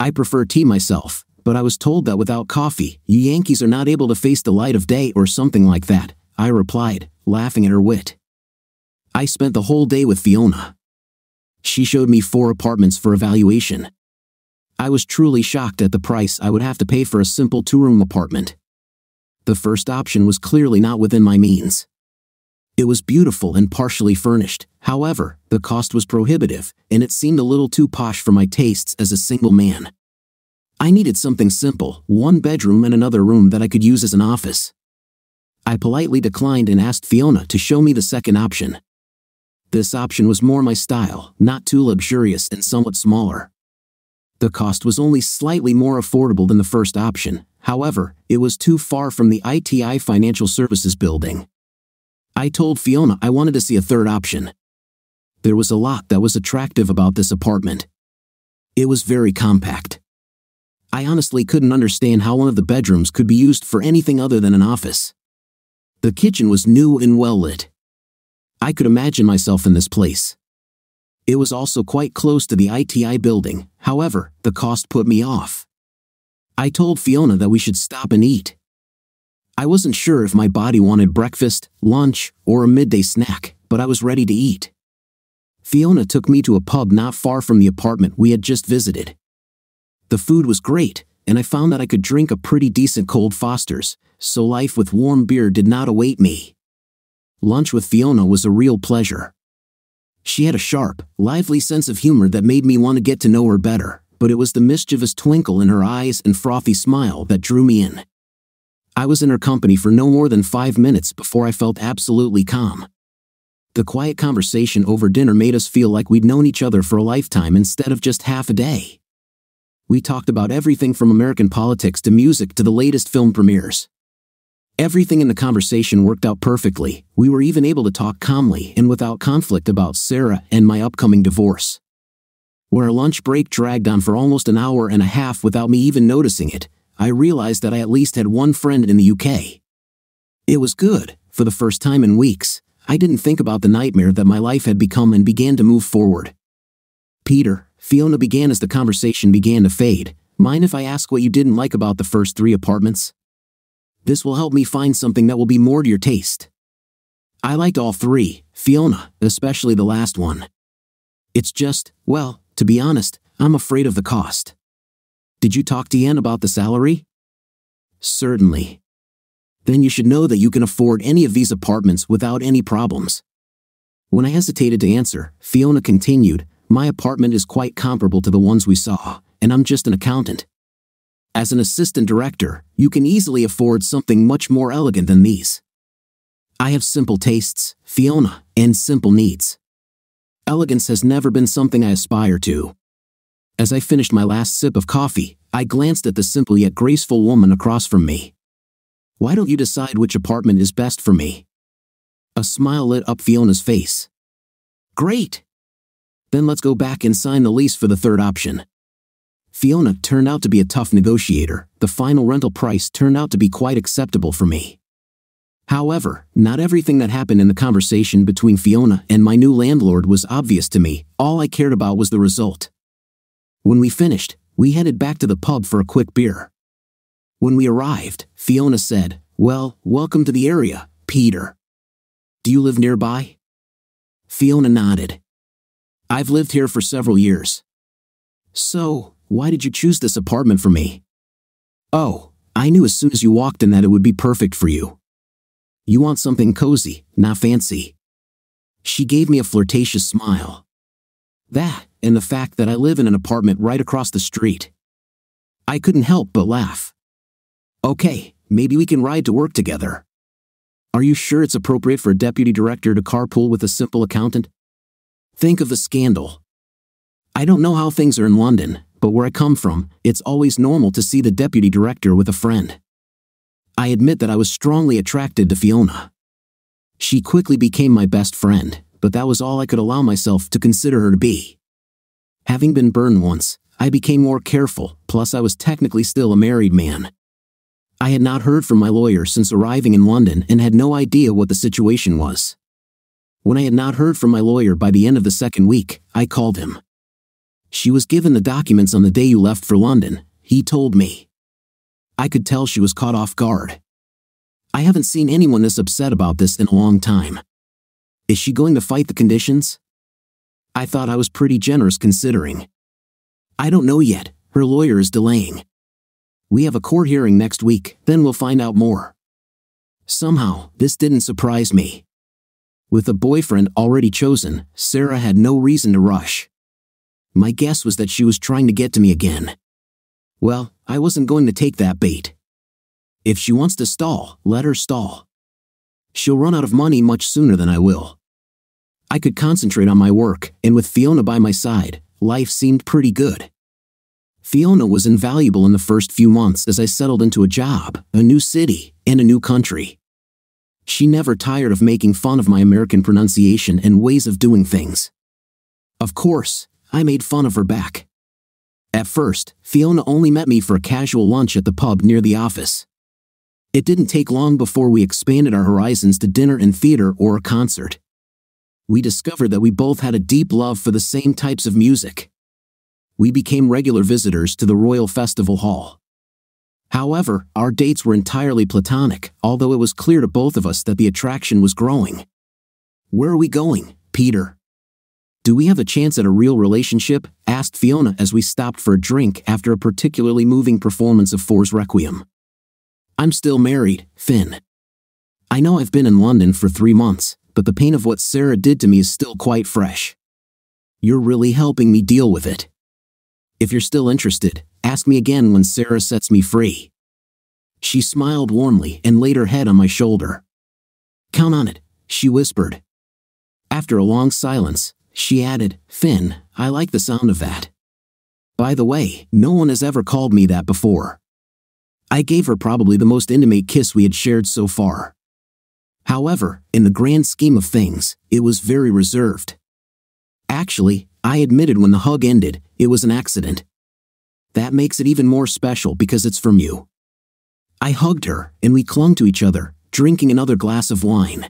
I prefer tea myself, but I was told that without coffee, you Yankees are not able to face the light of day or something like that, I replied, laughing at her wit. I spent the whole day with Fiona. She showed me four apartments for evaluation. I was truly shocked at the price I would have to pay for a simple two room apartment. The first option was clearly not within my means. It was beautiful and partially furnished, however, the cost was prohibitive, and it seemed a little too posh for my tastes as a single man. I needed something simple, one bedroom and another room that I could use as an office. I politely declined and asked Fiona to show me the second option. This option was more my style, not too luxurious and somewhat smaller. The cost was only slightly more affordable than the first option, however, it was too far from the ITI Financial Services building. I told Fiona I wanted to see a third option. There was a lot that was attractive about this apartment. It was very compact. I honestly couldn't understand how one of the bedrooms could be used for anything other than an office. The kitchen was new and well lit. I could imagine myself in this place. It was also quite close to the ITI building, however, the cost put me off. I told Fiona that we should stop and eat. I wasn't sure if my body wanted breakfast, lunch, or a midday snack, but I was ready to eat. Fiona took me to a pub not far from the apartment we had just visited. The food was great, and I found that I could drink a pretty decent cold Foster's, so life with warm beer did not await me. Lunch with Fiona was a real pleasure. She had a sharp, lively sense of humor that made me want to get to know her better, but it was the mischievous twinkle in her eyes and frothy smile that drew me in. I was in her company for no more than five minutes before I felt absolutely calm. The quiet conversation over dinner made us feel like we'd known each other for a lifetime instead of just half a day. We talked about everything from American politics to music to the latest film premieres. Everything in the conversation worked out perfectly. We were even able to talk calmly and without conflict about Sarah and my upcoming divorce. Where our lunch break dragged on for almost an hour and a half without me even noticing it, I realized that I at least had one friend in the UK. It was good, for the first time in weeks, I didn't think about the nightmare that my life had become and began to move forward. Peter, Fiona began as the conversation began to fade. Mind if I ask what you didn't like about the first three apartments? This will help me find something that will be more to your taste. I liked all three, Fiona, especially the last one. It's just, well, to be honest, I'm afraid of the cost. Did you talk to Ian about the salary? Certainly. Then you should know that you can afford any of these apartments without any problems. When I hesitated to answer, Fiona continued, My apartment is quite comparable to the ones we saw, and I'm just an accountant. As an assistant director, you can easily afford something much more elegant than these. I have simple tastes, Fiona, and simple needs. Elegance has never been something I aspire to. As I finished my last sip of coffee, I glanced at the simple yet graceful woman across from me. Why don't you decide which apartment is best for me? A smile lit up Fiona's face. Great! Then let's go back and sign the lease for the third option. Fiona turned out to be a tough negotiator. The final rental price turned out to be quite acceptable for me. However, not everything that happened in the conversation between Fiona and my new landlord was obvious to me. All I cared about was the result. When we finished, we headed back to the pub for a quick beer. When we arrived, Fiona said, Well, welcome to the area, Peter. Do you live nearby? Fiona nodded. I've lived here for several years. So, why did you choose this apartment for me? Oh, I knew as soon as you walked in that it would be perfect for you. You want something cozy, not fancy. She gave me a flirtatious smile. That, and the fact that I live in an apartment right across the street. I couldn't help but laugh. Okay, maybe we can ride to work together. Are you sure it's appropriate for a deputy director to carpool with a simple accountant? Think of the scandal. I don't know how things are in London, but where I come from, it's always normal to see the deputy director with a friend. I admit that I was strongly attracted to Fiona. She quickly became my best friend, but that was all I could allow myself to consider her to be. Having been burned once, I became more careful, plus I was technically still a married man. I had not heard from my lawyer since arriving in London and had no idea what the situation was. When I had not heard from my lawyer by the end of the second week, I called him. She was given the documents on the day you left for London, he told me. I could tell she was caught off guard. I haven't seen anyone this upset about this in a long time. Is she going to fight the conditions? I thought I was pretty generous considering. I don't know yet, her lawyer is delaying. We have a court hearing next week, then we'll find out more. Somehow, this didn't surprise me. With a boyfriend already chosen, Sarah had no reason to rush. My guess was that she was trying to get to me again. Well, I wasn't going to take that bait. If she wants to stall, let her stall. She'll run out of money much sooner than I will. I could concentrate on my work, and with Fiona by my side, life seemed pretty good. Fiona was invaluable in the first few months as I settled into a job, a new city, and a new country. She never tired of making fun of my American pronunciation and ways of doing things. Of course, I made fun of her back. At first, Fiona only met me for a casual lunch at the pub near the office. It didn't take long before we expanded our horizons to dinner and theater or a concert. We discovered that we both had a deep love for the same types of music. We became regular visitors to the Royal Festival Hall. However, our dates were entirely platonic, although it was clear to both of us that the attraction was growing. Where are we going, Peter? Do we have a chance at a real relationship? asked Fiona as we stopped for a drink after a particularly moving performance of Fauré's Requiem. I'm still married, Finn. I know I've been in London for three months, but the pain of what Sarah did to me is still quite fresh. You're really helping me deal with it. If you're still interested, ask me again when Sarah sets me free. She smiled warmly and laid her head on my shoulder. Count on it, she whispered. After a long silence, she added, Finn, I like the sound of that. By the way, no one has ever called me that before. I gave her probably the most intimate kiss we had shared so far. However, in the grand scheme of things, it was very reserved. Actually, I admitted when the hug ended, it was an accident. That makes it even more special because it's from you. I hugged her, and we clung to each other, drinking another glass of wine.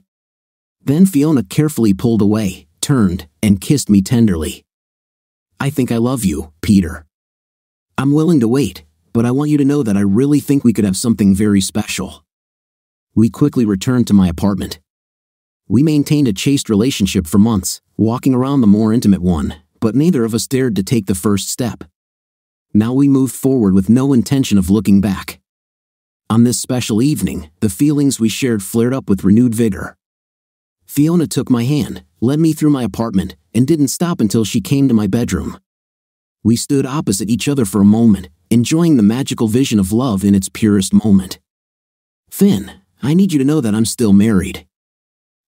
Then Fiona carefully pulled away, turned, and kissed me tenderly. I think I love you, Peter. I'm willing to wait, but I want you to know that I really think we could have something very special. We quickly returned to my apartment. We maintained a chaste relationship for months, walking around the more intimate one, but neither of us dared to take the first step. Now we moved forward with no intention of looking back. On this special evening, the feelings we shared flared up with renewed vigor. Fiona took my hand, led me through my apartment, and didn't stop until she came to my bedroom. We stood opposite each other for a moment, enjoying the magical vision of love in its purest moment. Finn, I need you to know that I'm still married.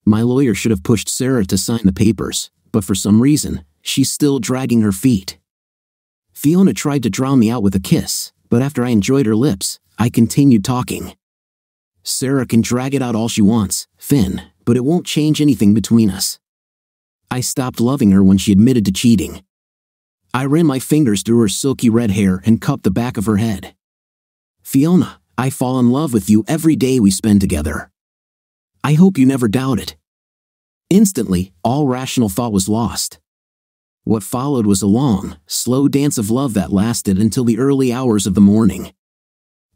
My lawyer should have pushed Sarah to sign the papers, but for some reason, she's still dragging her feet. Fiona tried to drown me out with a kiss, but after I enjoyed her lips, I continued talking. Sarah can drag it out all she wants, Finn, but it won't change anything between us. I stopped loving her when she admitted to cheating. I ran my fingers through her silky red hair and cupped the back of her head. Fiona, I fall in love with you every day we spend together. I hope you never doubt it. Instantly, all rational thought was lost. What followed was a long, slow dance of love that lasted until the early hours of the morning.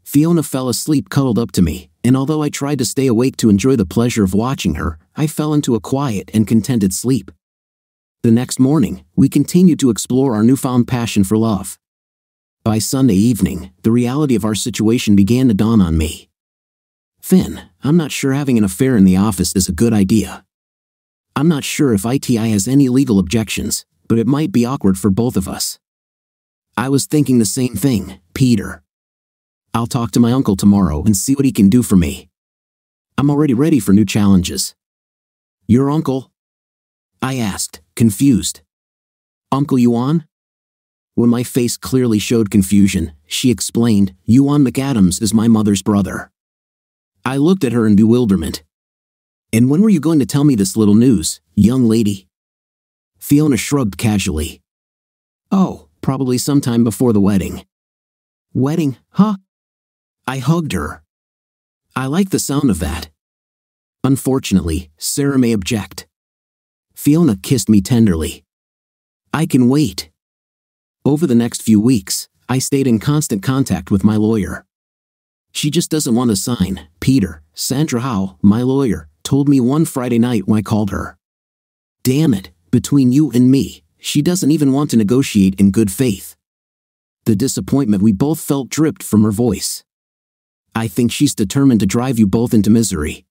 Fiona fell asleep cuddled up to me, and although I tried to stay awake to enjoy the pleasure of watching her, I fell into a quiet and contented sleep. The next morning, we continued to explore our newfound passion for love. By Sunday evening, the reality of our situation began to dawn on me. Finn, I'm not sure having an affair in the office is a good idea. I'm not sure if ITI has any legal objections, but it might be awkward for both of us. I was thinking the same thing, Peter. I'll talk to my uncle tomorrow and see what he can do for me. I'm already ready for new challenges. Your uncle? I asked, confused. Uncle Ian? When my face clearly showed confusion, she explained, Ian McAdams is my mother's brother. I looked at her in bewilderment. And when were you going to tell me this little news, young lady? Fiona shrugged casually. Oh, probably sometime before the wedding. Wedding, huh? I hugged her. I like the sound of that. Unfortunately, Sarah may object. Fiona kissed me tenderly. I can wait. Over the next few weeks, I stayed in constant contact with my lawyer. She just doesn't want to sign. Peter, Sandra Howe, my lawyer, told me one Friday night when I called her. Damn it, between you and me, she doesn't even want to negotiate in good faith. The disappointment we both felt dripped from her voice. I think she's determined to drive you both into misery.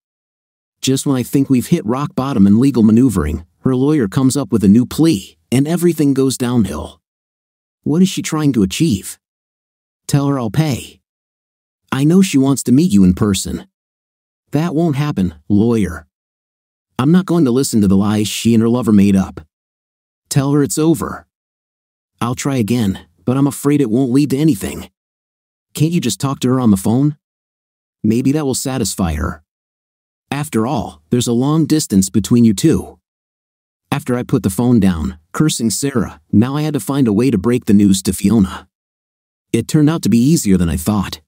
Just when I think we've hit rock bottom in legal maneuvering, her lawyer comes up with a new plea, and everything goes downhill. What is she trying to achieve? Tell her I'll pay. I know she wants to meet you in person. That won't happen, lawyer. I'm not going to listen to the lies she and her lover made up. Tell her it's over. I'll try again, but I'm afraid it won't lead to anything. Can't you just talk to her on the phone? Maybe that will satisfy her. After all, there's a long distance between you two. After I put the phone down, cursing Sarah, now I had to find a way to break the news to Fiona. It turned out to be easier than I thought.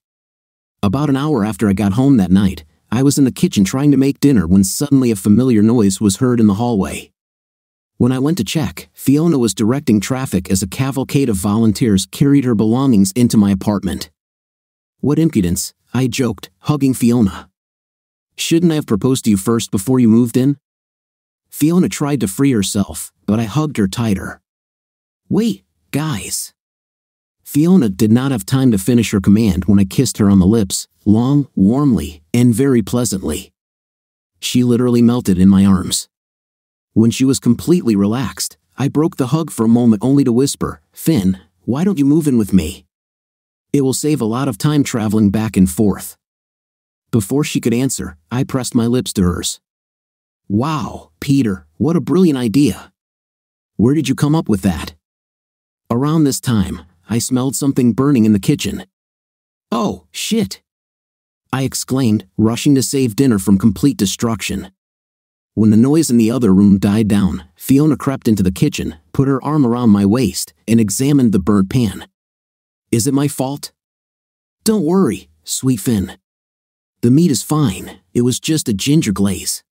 About an hour after I got home that night, I was in the kitchen trying to make dinner when suddenly a familiar noise was heard in the hallway. When I went to check, Fiona was directing traffic as a cavalcade of volunteers carried her belongings into my apartment. What impudence, I joked, hugging Fiona. Shouldn't I have proposed to you first before you moved in? Fiona tried to free herself, but I hugged her tighter. Wait, guys. Fiona did not have time to finish her command when I kissed her on the lips, long, warmly, and very pleasantly. She literally melted in my arms. When she was completely relaxed, I broke the hug for a moment only to whisper, Finn, why don't you move in with me? It will save a lot of time traveling back and forth. Before she could answer, I pressed my lips to hers. Wow, Peter, what a brilliant idea. Where did you come up with that? Around this time, I smelled something burning in the kitchen. Oh, shit! I exclaimed, rushing to save dinner from complete destruction. When the noise in the other room died down, Fiona crept into the kitchen, put her arm around my waist, and examined the burnt pan. Is it my fault? Don't worry, sweet Finn. The meat is fine, it was just a ginger glaze.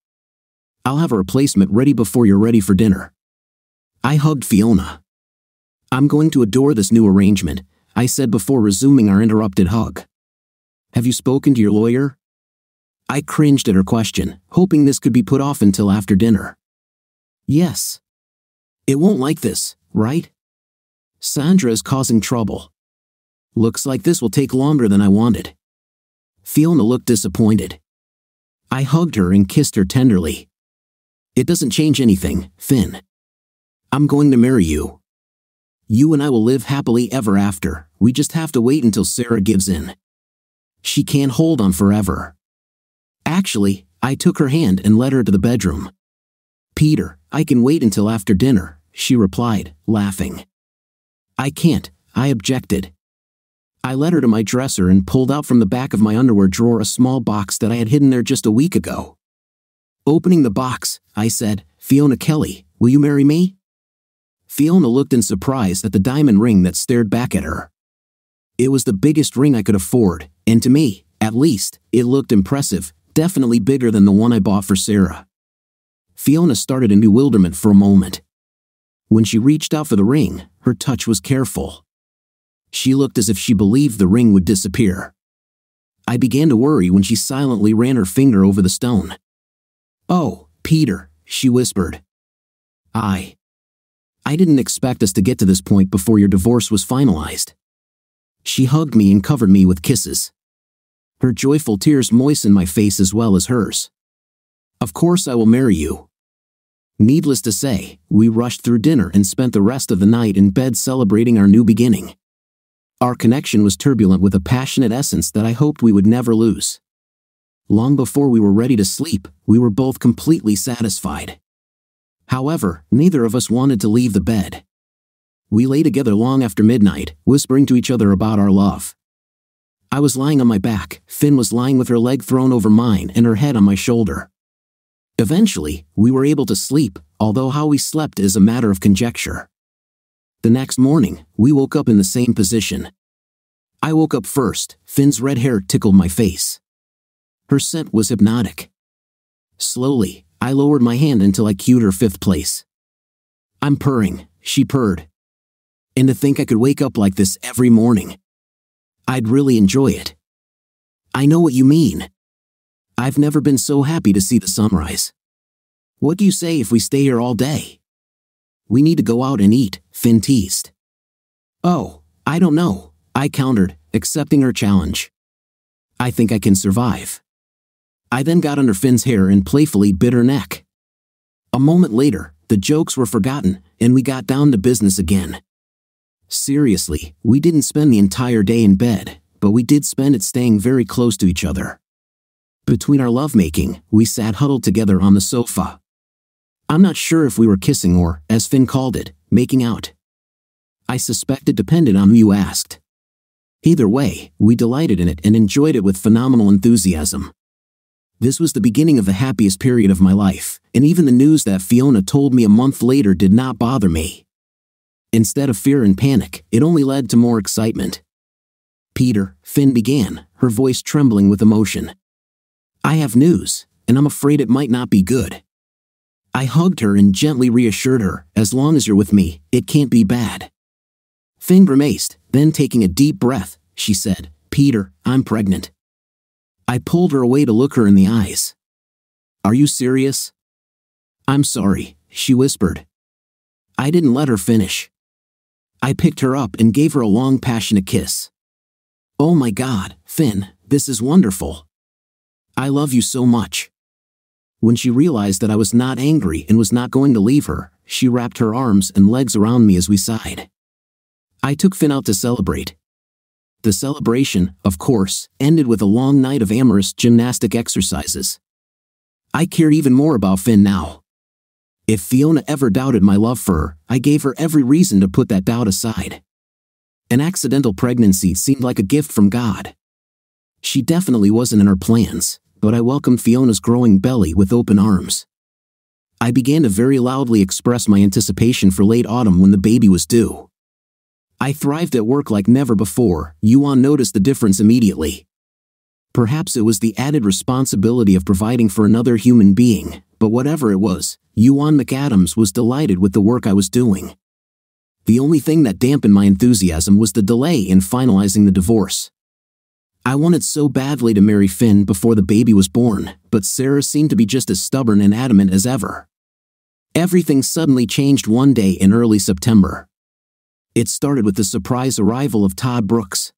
I'll have a replacement ready before you're ready for dinner. I hugged Fiona. I'm going to adore this new arrangement, I said before resuming our interrupted hug. Have you spoken to your lawyer? I cringed at her question, hoping this could be put off until after dinner. Yes. It won't like this, right? Sandra is causing trouble. Looks like this will take longer than I wanted. Fiona looked disappointed. I hugged her and kissed her tenderly. It doesn't change anything, Finn. I'm going to marry you. You and I will live happily ever after, we just have to wait until Sarah gives in. She can't hold on forever. Actually, I took her hand and led her to the bedroom. Peter, I can wait until after dinner, she replied, laughing. I can't, I objected. I led her to my dresser and pulled out from the back of my underwear drawer a small box that I had hidden there just a week ago. Opening the box, I said, Fiona Kelly, will you marry me? Fiona looked in surprise at the diamond ring that stared back at her. It was the biggest ring I could afford, and to me, at least, it looked impressive, definitely bigger than the one I bought for Sarah. Fiona started in bewilderment for a moment. When she reached out for the ring, her touch was careful. She looked as if she believed the ring would disappear. I began to worry when she silently ran her finger over the stone. Oh, Peter, she whispered. I. I didn't expect us to get to this point before your divorce was finalized. She hugged me and covered me with kisses. Her joyful tears moistened my face as well as hers. Of course I will marry you. Needless to say, we rushed through dinner and spent the rest of the night in bed celebrating our new beginning. Our connection was turbulent with a passionate essence that I hoped we would never lose. Long before we were ready to sleep, we were both completely satisfied. However, neither of us wanted to leave the bed. We lay together long after midnight, whispering to each other about our love. I was lying on my back, Finn was lying with her leg thrown over mine and her head on my shoulder. Eventually, we were able to sleep, although how we slept is a matter of conjecture. The next morning, we woke up in the same position. I woke up first, Finn's red hair tickled my face. Her scent was hypnotic. Slowly, I lowered my hand until I cued her fifth place. I'm purring, she purred. And to think I could wake up like this every morning. I'd really enjoy it. I know what you mean. I've never been so happy to see the sunrise. What do you say if we stay here all day? We need to go out and eat, Finn teased. Oh, I don't know, I countered, accepting her challenge. I think I can survive. I then got under Finn's hair and playfully bit her neck. A moment later, the jokes were forgotten, and we got down to business again. Seriously, we didn't spend the entire day in bed, but we did spend it staying very close to each other. Between our lovemaking, we sat huddled together on the sofa. I'm not sure if we were kissing or, as Finn called it, making out. I suspect it depended on who you asked. Either way, we delighted in it and enjoyed it with phenomenal enthusiasm. This was the beginning of the happiest period of my life, and even the news that Fiona told me a month later did not bother me. Instead of fear and panic, it only led to more excitement. Peter, Finn began, her voice trembling with emotion. I have news, and I'm afraid it might not be good. I hugged her and gently reassured her, as long as you're with me, it can't be bad. Finn grimaced, then taking a deep breath, she said, Peter, I'm pregnant. I pulled her away to look her in the eyes. Are you serious? I'm sorry, she whispered. I didn't let her finish. I picked her up and gave her a long, passionate kiss. Oh my god, Finn, this is wonderful. I love you so much. When she realized that I was not angry and was not going to leave her, she wrapped her arms and legs around me as we sighed. I took Finn out to celebrate. The celebration, of course, ended with a long night of amorous gymnastic exercises. I cared even more about Finn now. If Fiona ever doubted my love for her, I gave her every reason to put that doubt aside. An accidental pregnancy seemed like a gift from God. She definitely wasn't in her plans, but I welcomed Fiona's growing belly with open arms. I began to very loudly express my anticipation for late autumn when the baby was due. I thrived at work like never before, Ian noticed the difference immediately. Perhaps it was the added responsibility of providing for another human being, but whatever it was, Ian McAdams was delighted with the work I was doing. The only thing that dampened my enthusiasm was the delay in finalizing the divorce. I wanted so badly to marry Finn before the baby was born, but Sarah seemed to be just as stubborn and adamant as ever. Everything suddenly changed one day in early September. It started with the surprise arrival of Todd Brooks.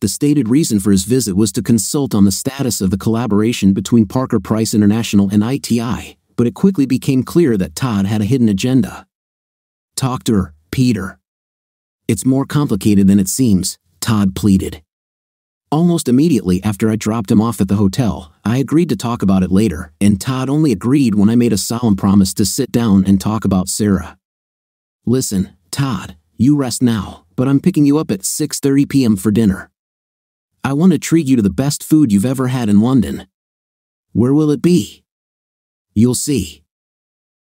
The stated reason for his visit was to consult on the status of the collaboration between Parker Price International and ITI, but it quickly became clear that Todd had a hidden agenda. Talk to her, Peter. It's more complicated than it seems, Todd pleaded. Almost immediately after I dropped him off at the hotel, I agreed to talk about it later, and Todd only agreed when I made a solemn promise to sit down and talk about Sarah. Listen, Todd, you rest now, but I'm picking you up at 6:30 p.m. for dinner. I want to treat you to the best food you've ever had in London. Where will it be? You'll see.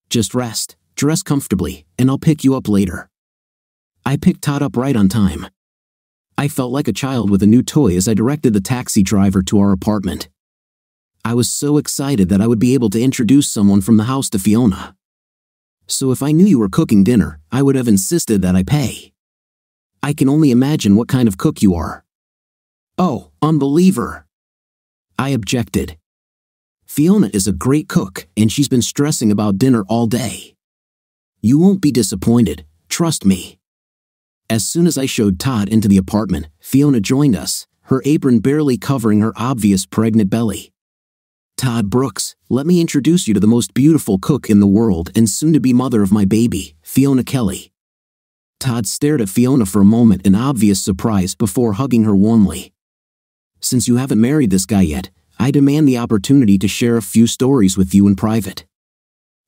Just rest, dress comfortably, and I'll pick you up later. I picked Todd up right on time. I felt like a child with a new toy as I directed the taxi driver to our apartment. I was so excited that I would be able to introduce someone from the house to Fiona. So if I knew you were cooking dinner, I would have insisted that I pay. I can only imagine what kind of cook you are. Oh, unbeliever! I objected. Fiona is a great cook, and she's been stressing about dinner all day. You won't be disappointed, trust me. As soon as I showed Todd into the apartment, Fiona joined us, her apron barely covering her obvious pregnant belly. Todd Brooks, let me introduce you to the most beautiful cook in the world and soon to be mother of my baby, Fiona Kelly. Todd stared at Fiona for a moment in obvious surprise before hugging her warmly. Since you haven't married this guy yet, I demand the opportunity to share a few stories with you in private.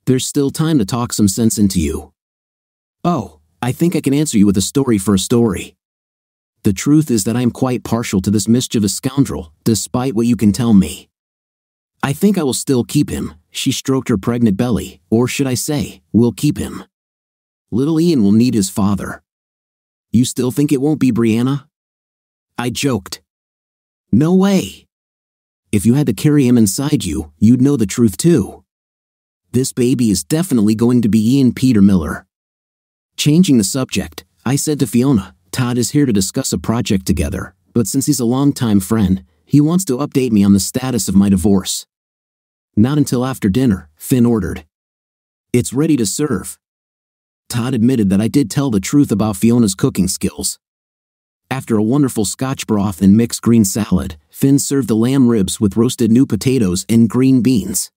There's still time to talk some sense into you. Oh, I think I can answer you with a story for a story. The truth is that I am quite partial to this mischievous scoundrel, despite what you can tell me. I think I will still keep him, she stroked her pregnant belly, or should I say, we'll keep him. Little Ian will need his father. You still think it won't be Brianna? I joked. No way. If you had to carry him inside you, you'd know the truth too. This baby is definitely going to be Ian Peter Miller. Changing the subject, I said to Fiona, Todd is here to discuss a project together, but since he's a longtime friend, he wants to update me on the status of my divorce. Not until after dinner, Finn ordered. It's ready to serve. Todd admitted that I did tell the truth about Fiona's cooking skills. After a wonderful scotch broth and mixed green salad, Finn served the lamb ribs with roasted new potatoes and green beans.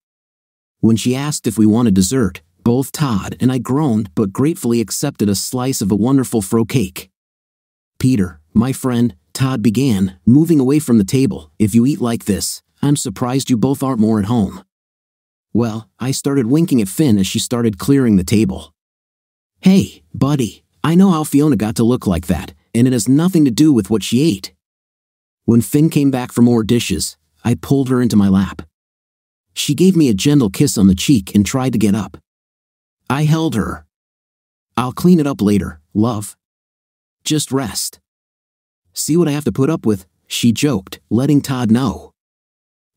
When she asked if we wanted dessert, both Todd and I groaned but gratefully accepted a slice of a wonderful fro cake. Peter, my friend, Todd began, moving away from the table, if you eat like this, I'm surprised you both aren't more at home. Well, I started winking at Finn as she started clearing the table. Hey, buddy, I know how Fiona got to look like that, and it has nothing to do with what she ate. When Finn came back for more dishes, I pulled her into my lap. She gave me a gentle kiss on the cheek and tried to get up. I held her. I'll clean it up later, love. Just rest. See what I have to put up with, she joked, letting Todd know.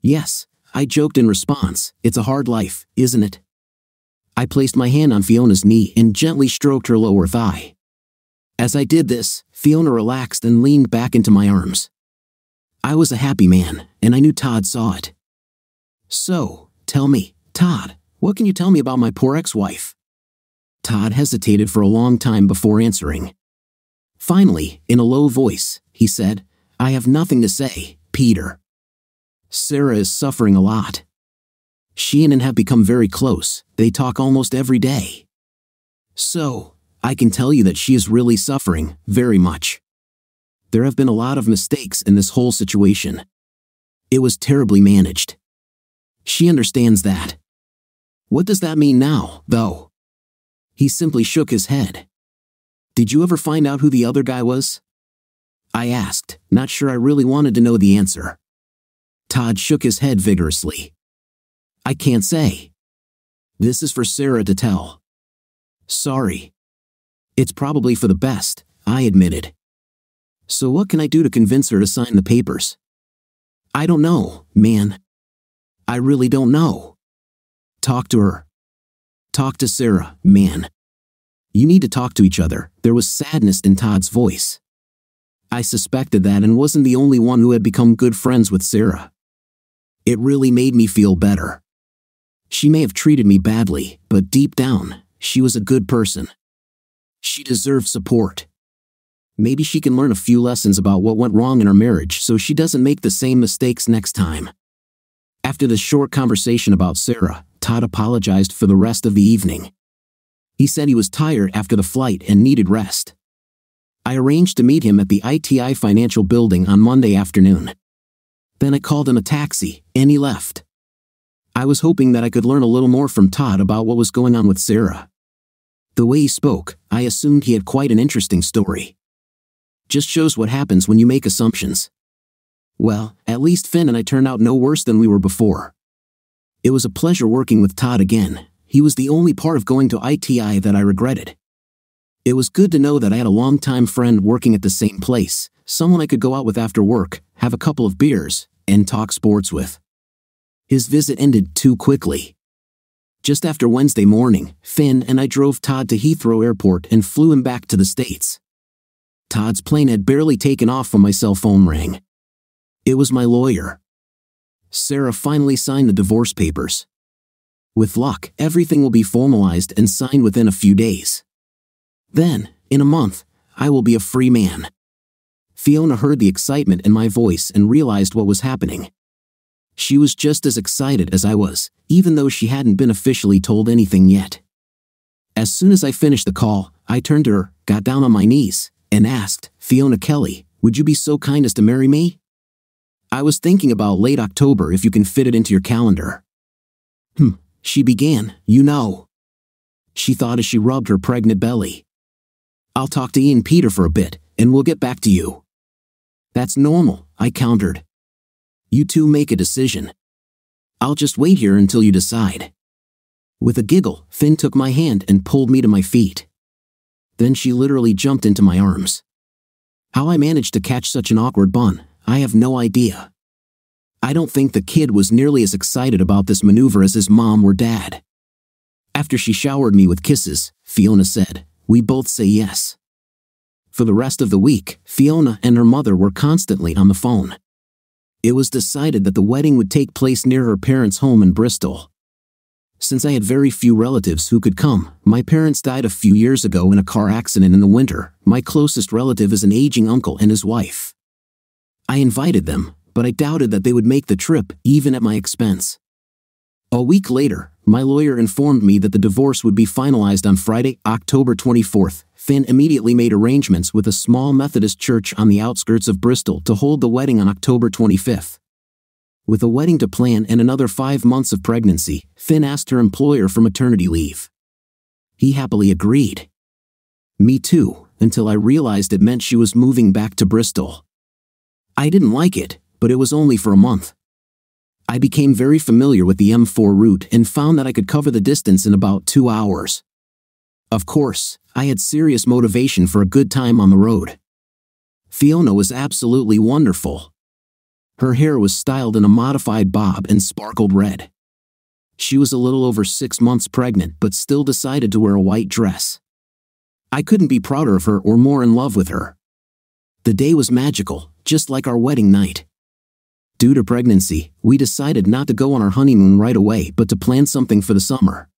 Yes, I joked in response, it's a hard life, isn't it? I placed my hand on Fiona's knee and gently stroked her lower thigh. As I did this, Fiona relaxed and leaned back into my arms. I was a happy man, and I knew Todd saw it. So, tell me, Todd, what can you tell me about my poor ex-wife? Todd hesitated for a long time before answering. Finally, in a low voice, he said, I have nothing to say, Peter. Sarah is suffering a lot. She and Ann have become very close, they talk almost every day. So, I can tell you that she is really suffering, very much. There have been a lot of mistakes in this whole situation. It was terribly managed. She understands that. What does that mean now, though? He simply shook his head. Did you ever find out who the other guy was? I asked, not sure I really wanted to know the answer. Todd shook his head vigorously. I can't say. This is for Sarah to tell. Sorry. It's probably for the best, I admitted. So what can I do to convince her to sign the papers? I don't know, man. I really don't know. Talk to her. Talk to Sarah, man. You need to talk to each other. There was sadness in Todd's voice. I suspected that and wasn't the only one who had become good friends with Sarah. It really made me feel better. She may have treated me badly, but deep down, she was a good person. She deserved support. Maybe she can learn a few lessons about what went wrong in her marriage so she doesn't make the same mistakes next time. After the short conversation about Sarah, Todd apologized for the rest of the evening. He said he was tired after the flight and needed rest. I arranged to meet him at the ITI Financial Building on Monday afternoon. Then I called him a taxi, and he left. I was hoping that I could learn a little more from Todd about what was going on with Sarah. The way he spoke, I assumed he had quite an interesting story. Just shows what happens when you make assumptions. Well, at least Finn and I turned out no worse than we were before. It was a pleasure working with Todd again. He was the only part of going to ITI that I regretted. It was good to know that I had a longtime friend working at the same place, someone I could go out with after work, have a couple of beers, and talk sports with. His visit ended too quickly. Just after Wednesday morning, Finn and I drove Todd to Heathrow Airport and flew him back to the States. Todd's plane had barely taken off when my cell phone rang. It was my lawyer. Sarah finally signed the divorce papers. With luck, everything will be formalized and signed within a few days. Then, in a month, I will be a free man. Fiona heard the excitement in my voice and realized what was happening. She was just as excited as I was, even though she hadn't been officially told anything yet. As soon as I finished the call, I turned to her, got down on my knees, and asked, Fiona Kelly, would you be so kind as to marry me? I was thinking about late October if you can fit it into your calendar. Hmm, she began, you know. She thought as she rubbed her pregnant belly. I'll talk to Ian Peter for a bit, and we'll get back to you. That's normal, I countered. You two make a decision. I'll just wait here until you decide. With a giggle, Finn took my hand and pulled me to my feet. Then she literally jumped into my arms. How I managed to catch such an awkward bun, I have no idea. I don't think the kid was nearly as excited about this maneuver as his mom or dad. After she showered me with kisses, Fiona said, We both say yes. For the rest of the week, Fiona and her mother were constantly on the phone. It was decided that the wedding would take place near her parents' home in Bristol. Since I had very few relatives who could come, my parents died a few years ago in a car accident in the winter. My closest relative is an aging uncle and his wife. I invited them, but I doubted that they would make the trip, even at my expense. A week later, my lawyer informed me that the divorce would be finalized on Friday, October 24th. Finn immediately made arrangements with a small Methodist church on the outskirts of Bristol to hold the wedding on October 25th. With a wedding to plan and another five months of pregnancy, Finn asked her employer for maternity leave. He happily agreed. Me too, until I realized it meant she was moving back to Bristol. I didn't like it, but it was only for a month. I became very familiar with the M4 route and found that I could cover the distance in about two hours. Of course, I had serious motivation for a good time on the road. Fiona was absolutely wonderful. Her hair was styled in a modified bob and sparkled red. She was a little over six months pregnant but still decided to wear a white dress. I couldn't be prouder of her or more in love with her. The day was magical, just like our wedding night. Due to pregnancy, we decided not to go on our honeymoon right away but to plan something for the summer.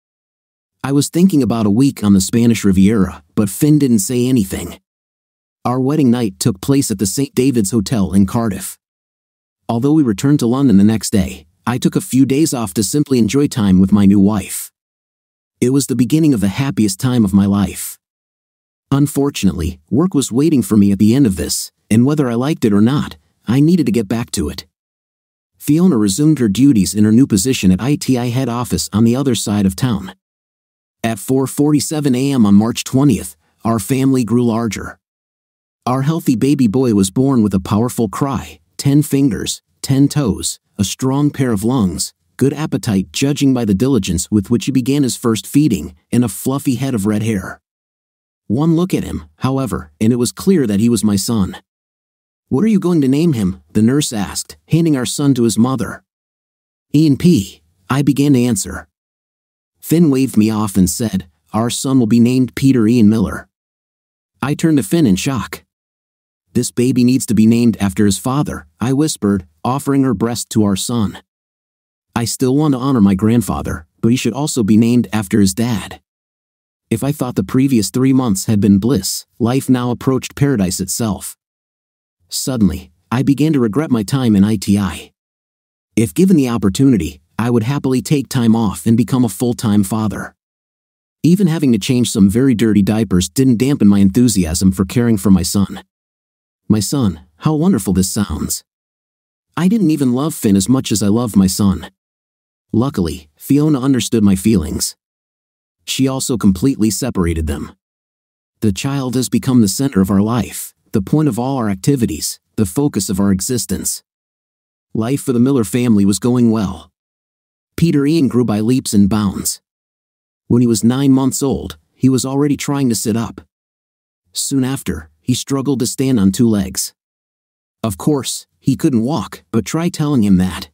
I was thinking about a week on the Spanish Riviera, but Finn didn't say anything. Our wedding night took place at the St. David's Hotel in Cardiff. Although we returned to London the next day, I took a few days off to simply enjoy time with my new wife. It was the beginning of the happiest time of my life. Unfortunately, work was waiting for me at the end of this, and whether I liked it or not, I needed to get back to it. Fiona resumed her duties in her new position at ITI head office on the other side of town. At 4:47 a.m. on March 20th, our family grew larger. Our healthy baby boy was born with a powerful cry, 10 fingers, 10 toes, a strong pair of lungs, good appetite judging by the diligence with which he began his first feeding, and a fluffy head of red hair. One look at him, however, and it was clear that he was my son. What are you going to name him? the nurse asked, handing our son to his mother. Ian P. I began to answer. Finn waved me off and said, Our son will be named Peter Ian Miller. I turned to Finn in shock. This baby needs to be named after his father, I whispered, offering her breast to our son. I still want to honor my grandfather, but he should also be named after his dad. If I thought the previous three months had been bliss, life now approached paradise itself. Suddenly, I began to regret my time in ITI. If given the opportunity, I would happily take time off and become a full time father. Even having to change some very dirty diapers didn't dampen my enthusiasm for caring for my son. My son, how wonderful this sounds. I didn't even love Finn as much as I loved my son. Luckily, Fiona understood my feelings. She also completely separated them. The child has become the center of our life, the point of all our activities, the focus of our existence. Life for the Miller family was going well. Peter Ian grew by leaps and bounds. When he was nine months old, he was already trying to sit up. Soon after, he struggled to stand on two legs. Of course, he couldn't walk, but try telling him that.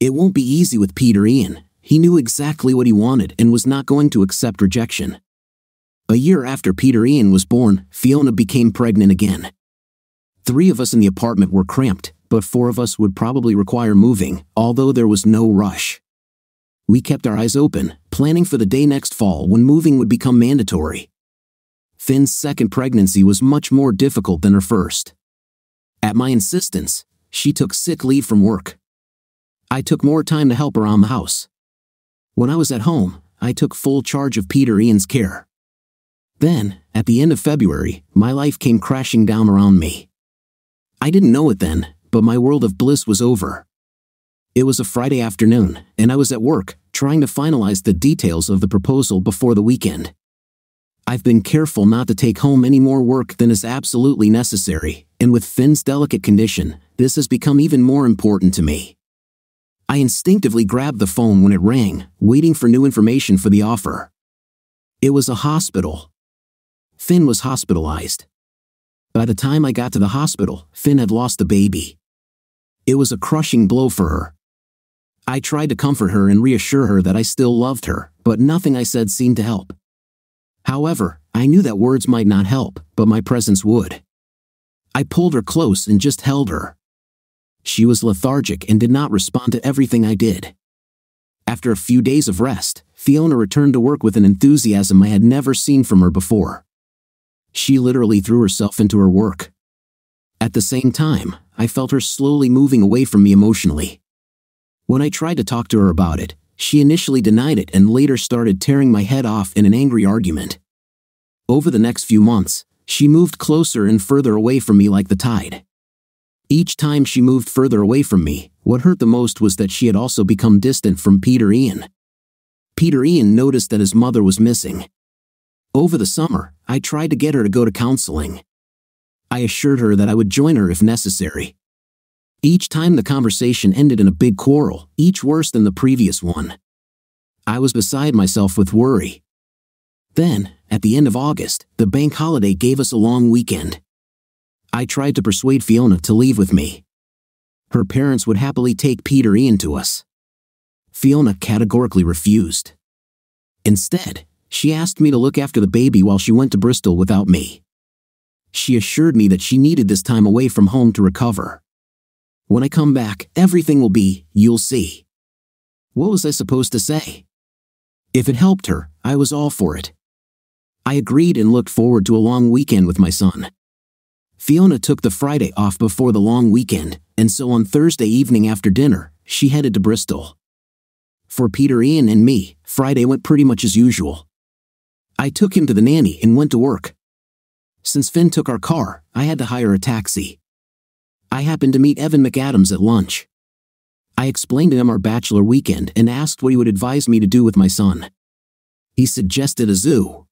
It won't be easy with Peter Ian. He knew exactly what he wanted and was not going to accept rejection. A year after Peter Ian was born, Fiona became pregnant again. Three of us in the apartment were cramped, but four of us would probably require moving, although there was no rush. We kept our eyes open, planning for the day next fall when moving would become mandatory. Finn's second pregnancy was much more difficult than her first. At my insistence, she took sick leave from work. I took more time to help around the house. When I was at home, I took full charge of Peter Ian's care. Then, at the end of February, my life came crashing down around me. I didn't know it then, but my world of bliss was over. It was a Friday afternoon, and I was at work, trying to finalize the details of the proposal before the weekend. I've been careful not to take home any more work than is absolutely necessary, and with Finn's delicate condition, this has become even more important to me. I instinctively grabbed the phone when it rang, waiting for new information for the offer. It was a hospital. Finn was hospitalized. By the time I got to the hospital, Finn had lost the baby. It was a crushing blow for her. I tried to comfort her and reassure her that I still loved her, but nothing I said seemed to help. However, I knew that words might not help, but my presence would. I pulled her close and just held her. She was lethargic and did not respond to everything I did. After a few days of rest, Fiona returned to work with an enthusiasm I had never seen from her before. She literally threw herself into her work. At the same time, I felt her slowly moving away from me emotionally. When I tried to talk to her about it, she initially denied it and later started tearing my head off in an angry argument. Over the next few months, she moved closer and further away from me like the tide. Each time she moved further away from me, what hurt the most was that she had also become distant from Peter Ian. Peter Ian noticed that his mother was missing. Over the summer, I tried to get her to go to counseling. I assured her that I would join her if necessary. Each time the conversation ended in a big quarrel, each worse than the previous one. I was beside myself with worry. Then, at the end of August, the bank holiday gave us a long weekend. I tried to persuade Fiona to leave with me. Her parents would happily take Peter Ian to us. Fiona categorically refused. Instead, she asked me to look after the baby while she went to Bristol without me. She assured me that she needed this time away from home to recover. When I come back, everything will be, you'll see. What was I supposed to say? If it helped her, I was all for it. I agreed and looked forward to a long weekend with my son. Fiona took the Friday off before the long weekend, and so on Thursday evening after dinner, she headed to Bristol. For Peter Ian and me, Friday went pretty much as usual. I took him to the nanny and went to work. Since Finn took our car, I had to hire a taxi. I happened to meet Evan McAdams at lunch. I explained to him our bachelor weekend and asked what he would advise me to do with my son. He suggested a zoo.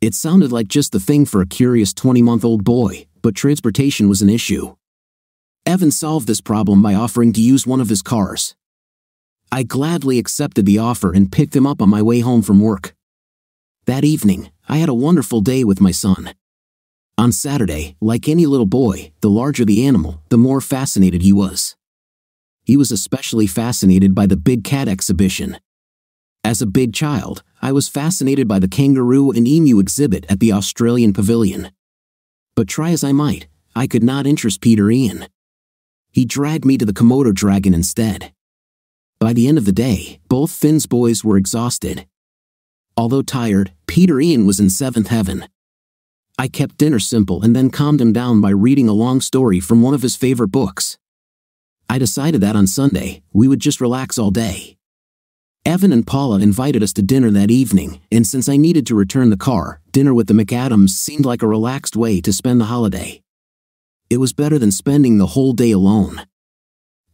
It sounded like just the thing for a curious 20 month old boy, but transportation was an issue. Evan solved this problem by offering to use one of his cars. I gladly accepted the offer and picked him up on my way home from work. That evening, I had a wonderful day with my son. On Saturday, like any little boy, the larger the animal, the more fascinated he was. He was especially fascinated by the big cat exhibition. As a big child, I was fascinated by the kangaroo and emu exhibit at the Australian Pavilion. But try as I might, I could not interest Peter Ian. He dragged me to the Komodo dragon instead. By the end of the day, both Finn's boys were exhausted. Although tired, Peter Ian was in seventh heaven. I kept dinner simple and then calmed him down by reading a long story from one of his favorite books. I decided that on Sunday, we would just relax all day. Evan and Paula invited us to dinner that evening, and since I needed to return the car, dinner with the McAdams seemed like a relaxed way to spend the holiday. It was better than spending the whole day alone.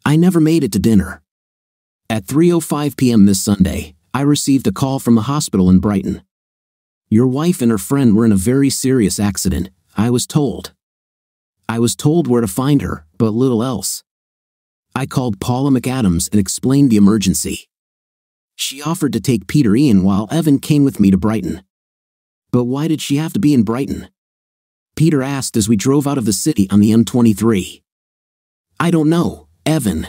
I never made it to dinner. At 3:05 p.m. this Sunday, I received a call from the hospital in Brighton. Your wife and her friend were in a very serious accident, I was told. I was told where to find her, but little else. I called Paula McAdams and explained the emergency. She offered to take Peter Ian while Evan came with me to Brighton. But why did she have to be in Brighton? Peter asked as we drove out of the city on the M23. I don't know, Evan.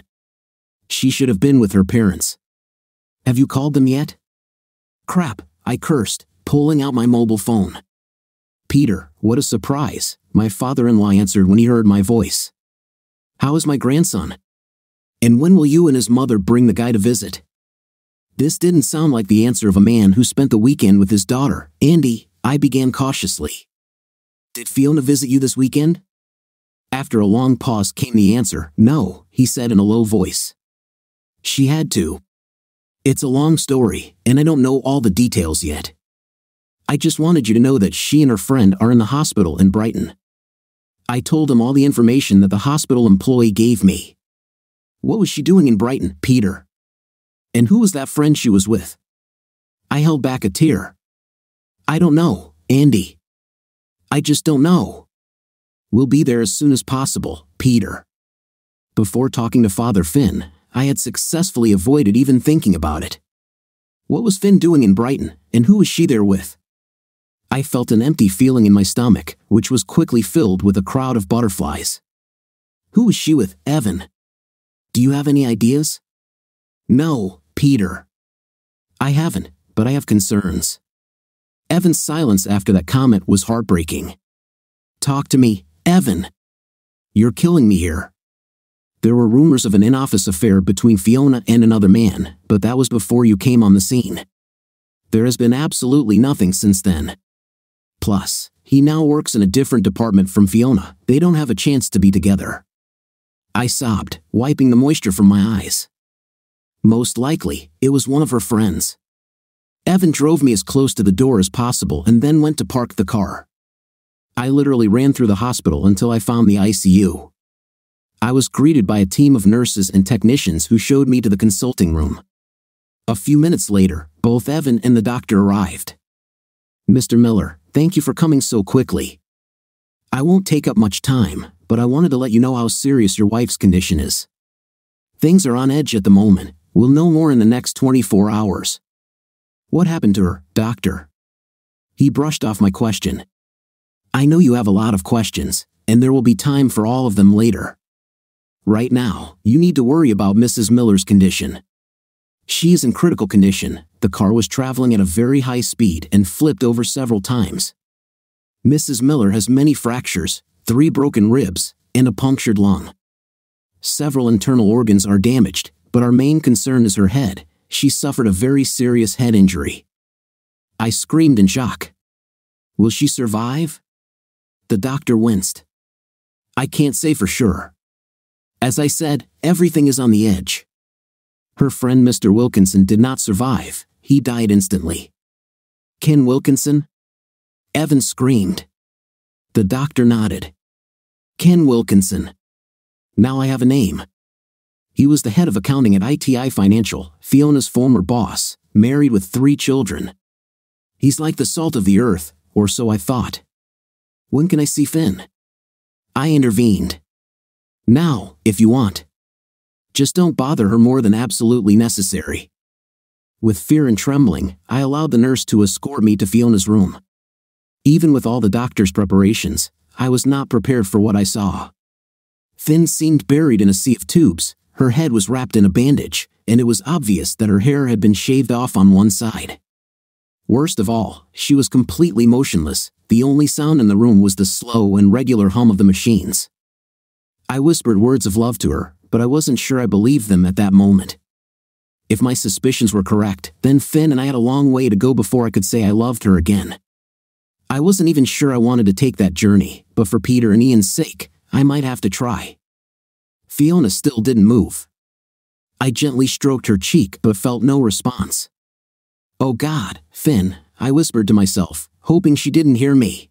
She should have been with her parents. Have you called them yet? Crap, I cursed, pulling out my mobile phone. Peter, what a surprise, my father in law answered when he heard my voice. How is my grandson? And when will you and his mother bring the guy to visit? This didn't sound like the answer of a man who spent the weekend with his daughter, Andy, I began cautiously. Did Fiona visit you this weekend? After a long pause came the answer, no, he said in a low voice. She had to. It's a long story, and I don't know all the details yet. I just wanted you to know that she and her friend are in the hospital in Brighton. I told him all the information that the hospital employee gave me. What was she doing in Brighton, Peter? And who was that friend she was with? I held back a tear. I don't know, Andy. I just don't know. We'll be there as soon as possible, Peter. Before talking to Father Finn, I had successfully avoided even thinking about it. What was Finn doing in Brighton, and who was she there with? I felt an empty feeling in my stomach, which was quickly filled with a crowd of butterflies. Who was she with, Evan? Do you have any ideas? No, Peter. I haven't, but I have concerns. Evan's silence after that comment was heartbreaking. Talk to me, Evan. You're killing me here. There were rumors of an in office affair between Fiona and another man, but that was before you came on the scene. There has been absolutely nothing since then. Plus, he now works in a different department from Fiona. They don't have a chance to be together. I sobbed, wiping the moisture from my eyes. Most likely, it was one of her friends. Evan drove me as close to the door as possible and then went to park the car. I literally ran through the hospital until I found the ICU. I was greeted by a team of nurses and technicians who showed me to the consulting room. A few minutes later, both Evan and the doctor arrived. Mr. Miller, Thank you for coming so quickly. I won't take up much time, but I wanted to let you know how serious your wife's condition is. Things are on edge at the moment. We'll know more in the next 24 hours. What happened to her, doctor? He brushed off my question. I know you have a lot of questions, and there will be time for all of them later. Right now, you need to worry about Mrs. Miller's condition. She is in critical condition. The car was traveling at a very high speed and flipped over several times. Mrs. Miller has many fractures, three broken ribs, and a punctured lung. Several internal organs are damaged, but our main concern is her head. She suffered a very serious head injury. I screamed in shock. Will she survive? The doctor winced. I can't say for sure. As I said, everything is on the edge. Her friend Mr. Wilkinson did not survive, he died instantly. Ken Wilkinson? Evan screamed. The doctor nodded. Ken Wilkinson. Now I have a name. He was the head of accounting at ITI Financial, Fiona's former boss, married with three children. He's like the salt of the earth, or so I thought. When can I see Finn? I intervened. Now, if you want. Just don't bother her more than absolutely necessary. With fear and trembling, I allowed the nurse to escort me to Fiona's room. Even with all the doctor's preparations, I was not prepared for what I saw. Finn seemed buried in a sea of tubes, her head was wrapped in a bandage, and it was obvious that her hair had been shaved off on one side. Worst of all, she was completely motionless, the only sound in the room was the slow and regular hum of the machines. I whispered words of love to her, but I wasn't sure I believed them at that moment. If my suspicions were correct, then Finn and I had a long way to go before I could say I loved her again. I wasn't even sure I wanted to take that journey, but for Peter and Ian's sake, I might have to try. Fiona still didn't move. I gently stroked her cheek but felt no response. Oh God, Finn, I whispered to myself, hoping she didn't hear me.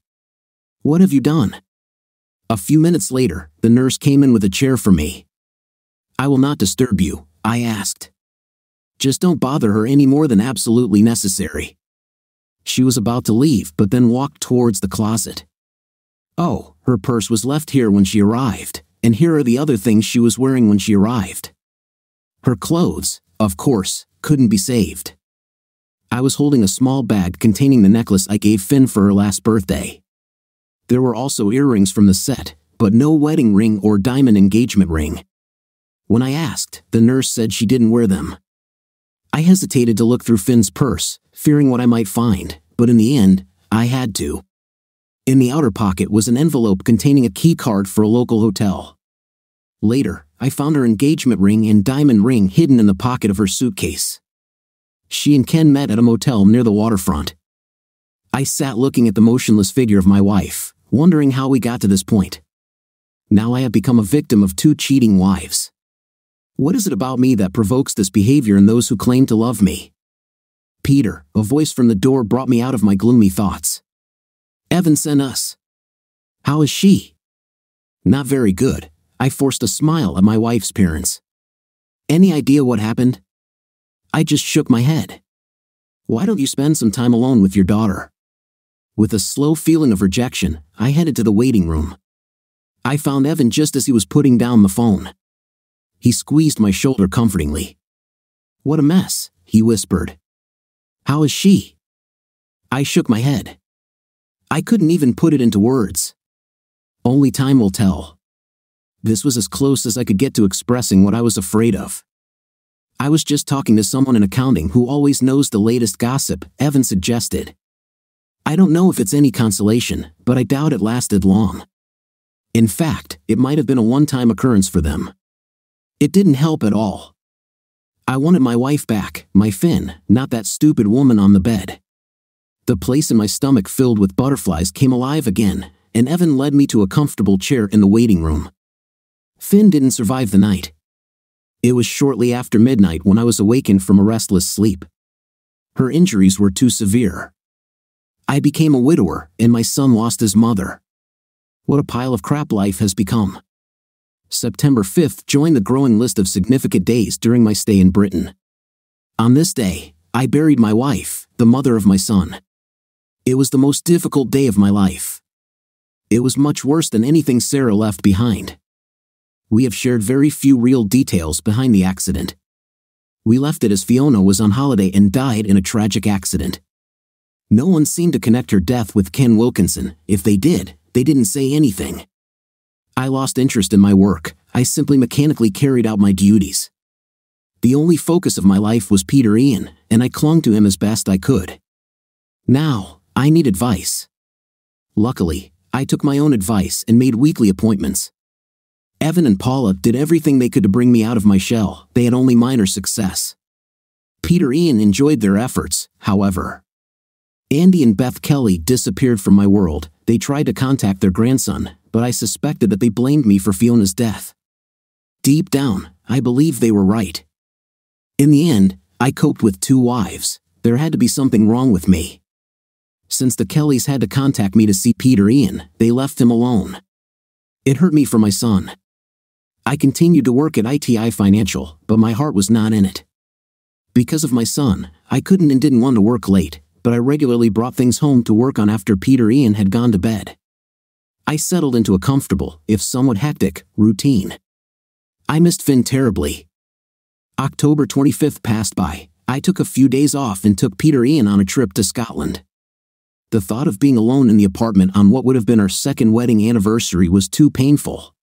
What have you done? A few minutes later, the nurse came in with a chair for me. I will not disturb you, I asked. Just don't bother her any more than absolutely necessary. She was about to leave, but then walked towards the closet. Oh, her purse was left here when she arrived, and here are the other things she was wearing when she arrived. Her clothes, of course, couldn't be saved. I was holding a small bag containing the necklace I gave Finn for her last birthday. There were also earrings from the set, but no wedding ring or diamond engagement ring. When I asked, the nurse said she didn't wear them. I hesitated to look through Finn's purse, fearing what I might find, but in the end, I had to. In the outer pocket was an envelope containing a key card for a local hotel. Later, I found her engagement ring and diamond ring hidden in the pocket of her suitcase. She and Ken met at a motel near the waterfront. I sat looking at the motionless figure of my wife, wondering how we got to this point. Now I have become a victim of two cheating wives. What is it about me that provokes this behavior in those who claim to love me? Peter, a voice from the door brought me out of my gloomy thoughts. Evan sent us. How is she? Not very good. I forced a smile at my wife's parents. Any idea what happened? I just shook my head. Why don't you spend some time alone with your daughter? With a slow feeling of rejection, I headed to the waiting room. I found Evan just as he was putting down the phone. He squeezed my shoulder comfortingly. What a mess, he whispered. How is she? I shook my head. I couldn't even put it into words. Only time will tell. This was as close as I could get to expressing what I was afraid of. I was just talking to someone in accounting who always knows the latest gossip, Evan suggested. I don't know if it's any consolation, but I doubt it lasted long. In fact, it might have been a one time occurrence for them. It didn't help at all. I wanted my wife back, my Finn, not that stupid woman on the bed. The place in my stomach filled with butterflies came alive again, and Evan led me to a comfortable chair in the waiting room. Finn didn't survive the night. It was shortly after midnight when I was awakened from a restless sleep. Her injuries were too severe. I became a widower, and my son lost his mother. What a pile of crap life has become. September 5th joined the growing list of significant days during my stay in Britain. On this day, I buried my wife, the mother of my son. It was the most difficult day of my life. It was much worse than anything Sarah left behind. We have shared very few real details behind the accident. We left it as Fiona was on holiday and died in a tragic accident. No one seemed to connect her death with Ken Wilkinson. If they did, they didn't say anything. I lost interest in my work. I simply mechanically carried out my duties. The only focus of my life was Peter Ian, and I clung to him as best I could. Now, I need advice. Luckily, I took my own advice and made weekly appointments. Evan and Paula did everything they could to bring me out of my shell, they had only minor success. Peter Ian enjoyed their efforts, however. Andy and Beth Kelly disappeared from my world. They tried to contact their grandson, but I suspected that they blamed me for Fiona's death. Deep down, I believe they were right. In the end, I coped with two wives. There had to be something wrong with me. Since the Kellys had to contact me to see Peter Ian, they left him alone. It hurt me for my son. I continued to work at ITI Financial, but my heart was not in it. Because of my son, I couldn't and didn't want to work late, but I regularly brought things home to work on after Peter Ian had gone to bed. I settled into a comfortable, if somewhat hectic, routine. I missed Finn terribly. October 25th passed by. I took a few days off and took Peter Ian on a trip to Scotland. The thought of being alone in the apartment on what would have been our second wedding anniversary was too painful.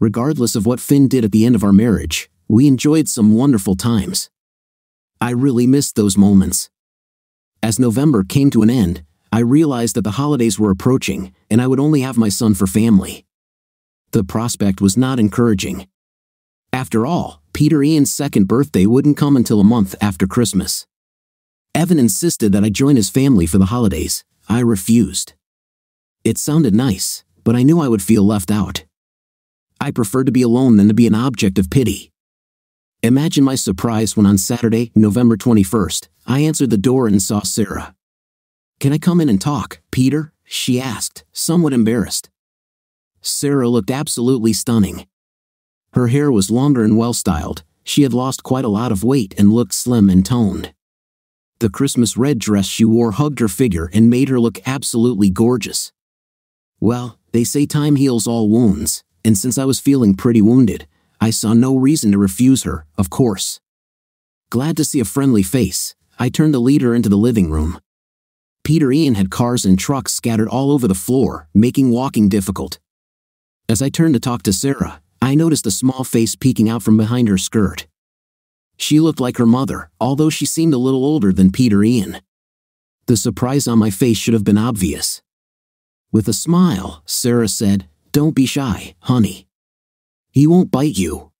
Regardless of what Finn did at the end of our marriage, we enjoyed some wonderful times. I really missed those moments. As November came to an end, I realized that the holidays were approaching, and I would only have my son for family. The prospect was not encouraging. After all, Peter Ian's second birthday wouldn't come until a month after Christmas. Evan insisted that I join his family for the holidays. I refused. It sounded nice, but I knew I would feel left out. I preferred to be alone than to be an object of pity. Imagine my surprise when on Saturday, November 21st, I answered the door and saw Sarah. Can I come in and talk, Peter? she asked, somewhat embarrassed. Sarah looked absolutely stunning. Her hair was longer and well styled, she had lost quite a lot of weight and looked slim and toned. The Christmas red dress she wore hugged her figure and made her look absolutely gorgeous. Well, they say time heals all wounds, and since I was feeling pretty wounded, I saw no reason to refuse her, of course. Glad to see a friendly face, I turned the leader into the living room. Peter Ian had cars and trucks scattered all over the floor, making walking difficult. As I turned to talk to Sarah, I noticed a small face peeking out from behind her skirt. She looked like her mother, although she seemed a little older than Peter Ian. The surprise on my face should have been obvious. With a smile, Sarah said, Don't be shy, honey. He won't bite you.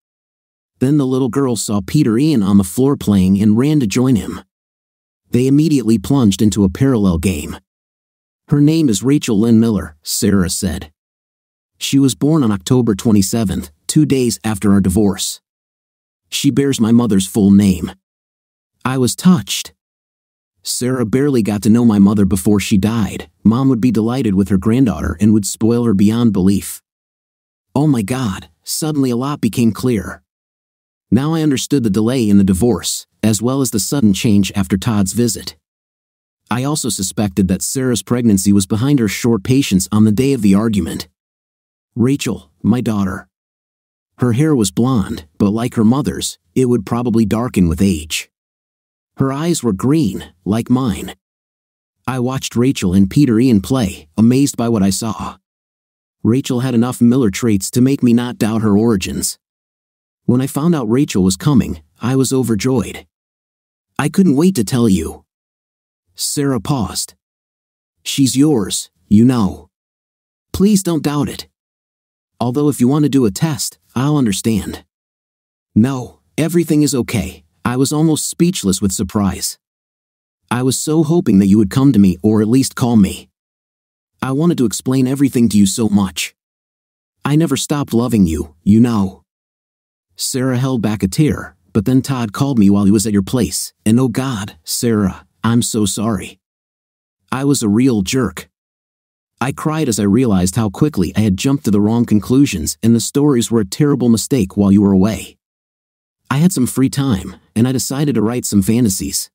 Then the little girl saw Peter Ian on the floor playing and ran to join him. They immediately plunged into a parallel game. Her name is Rachel Lynn Miller, Sarah said. She was born on October 27th, two days after our divorce. She bears my mother's full name. I was touched. Sarah barely got to know my mother before she died. Mom would be delighted with her granddaughter and would spoil her beyond belief. Oh my god, suddenly a lot became clear. Now I understood the delay in the divorce, as well as the sudden change after Todd's visit. I also suspected that Sarah's pregnancy was behind her short patience on the day of the argument. Rachel, my daughter. Her hair was blonde, but like her mother's, it would probably darken with age. Her eyes were green, like mine. I watched Rachel and Peter Ian play, amazed by what I saw. Rachel had enough Miller traits to make me not doubt her origins. When I found out Rachel was coming, I was overjoyed. I couldn't wait to tell you. Sarah paused. She's yours, you know. Please don't doubt it. Although if you want to do a test, I'll understand. No, everything is okay. I was almost speechless with surprise. I was so hoping that you would come to me or at least call me. I wanted to explain everything to you so much. I never stopped loving you, you know. Sarah held back a tear, but then Todd called me while he was at your place, and oh God, Sarah, I'm so sorry. I was a real jerk. I cried as I realized how quickly I had jumped to the wrong conclusions and the stories were a terrible mistake while you were away. I had some free time, and I decided to write some fantasies.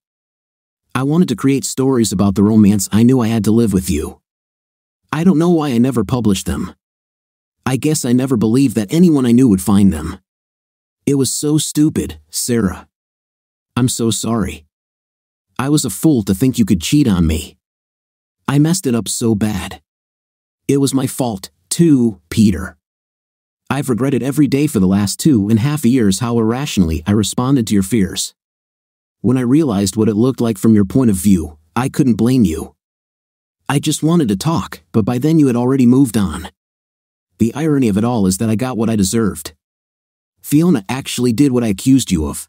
I wanted to create stories about the romance I knew I had to live with you. I don't know why I never published them. I guess I never believed that anyone I knew would find them. It was so stupid, Sarah. I'm so sorry. I was a fool to think you could cheat on me. I messed it up so bad. It was my fault, too, Peter. I've regretted every day for the last two and a half years how irrationally I responded to your fears. When I realized what it looked like from your point of view, I couldn't blame you. I just wanted to talk, but by then you had already moved on. The irony of it all is that I got what I deserved. Fiona actually did what I accused you of.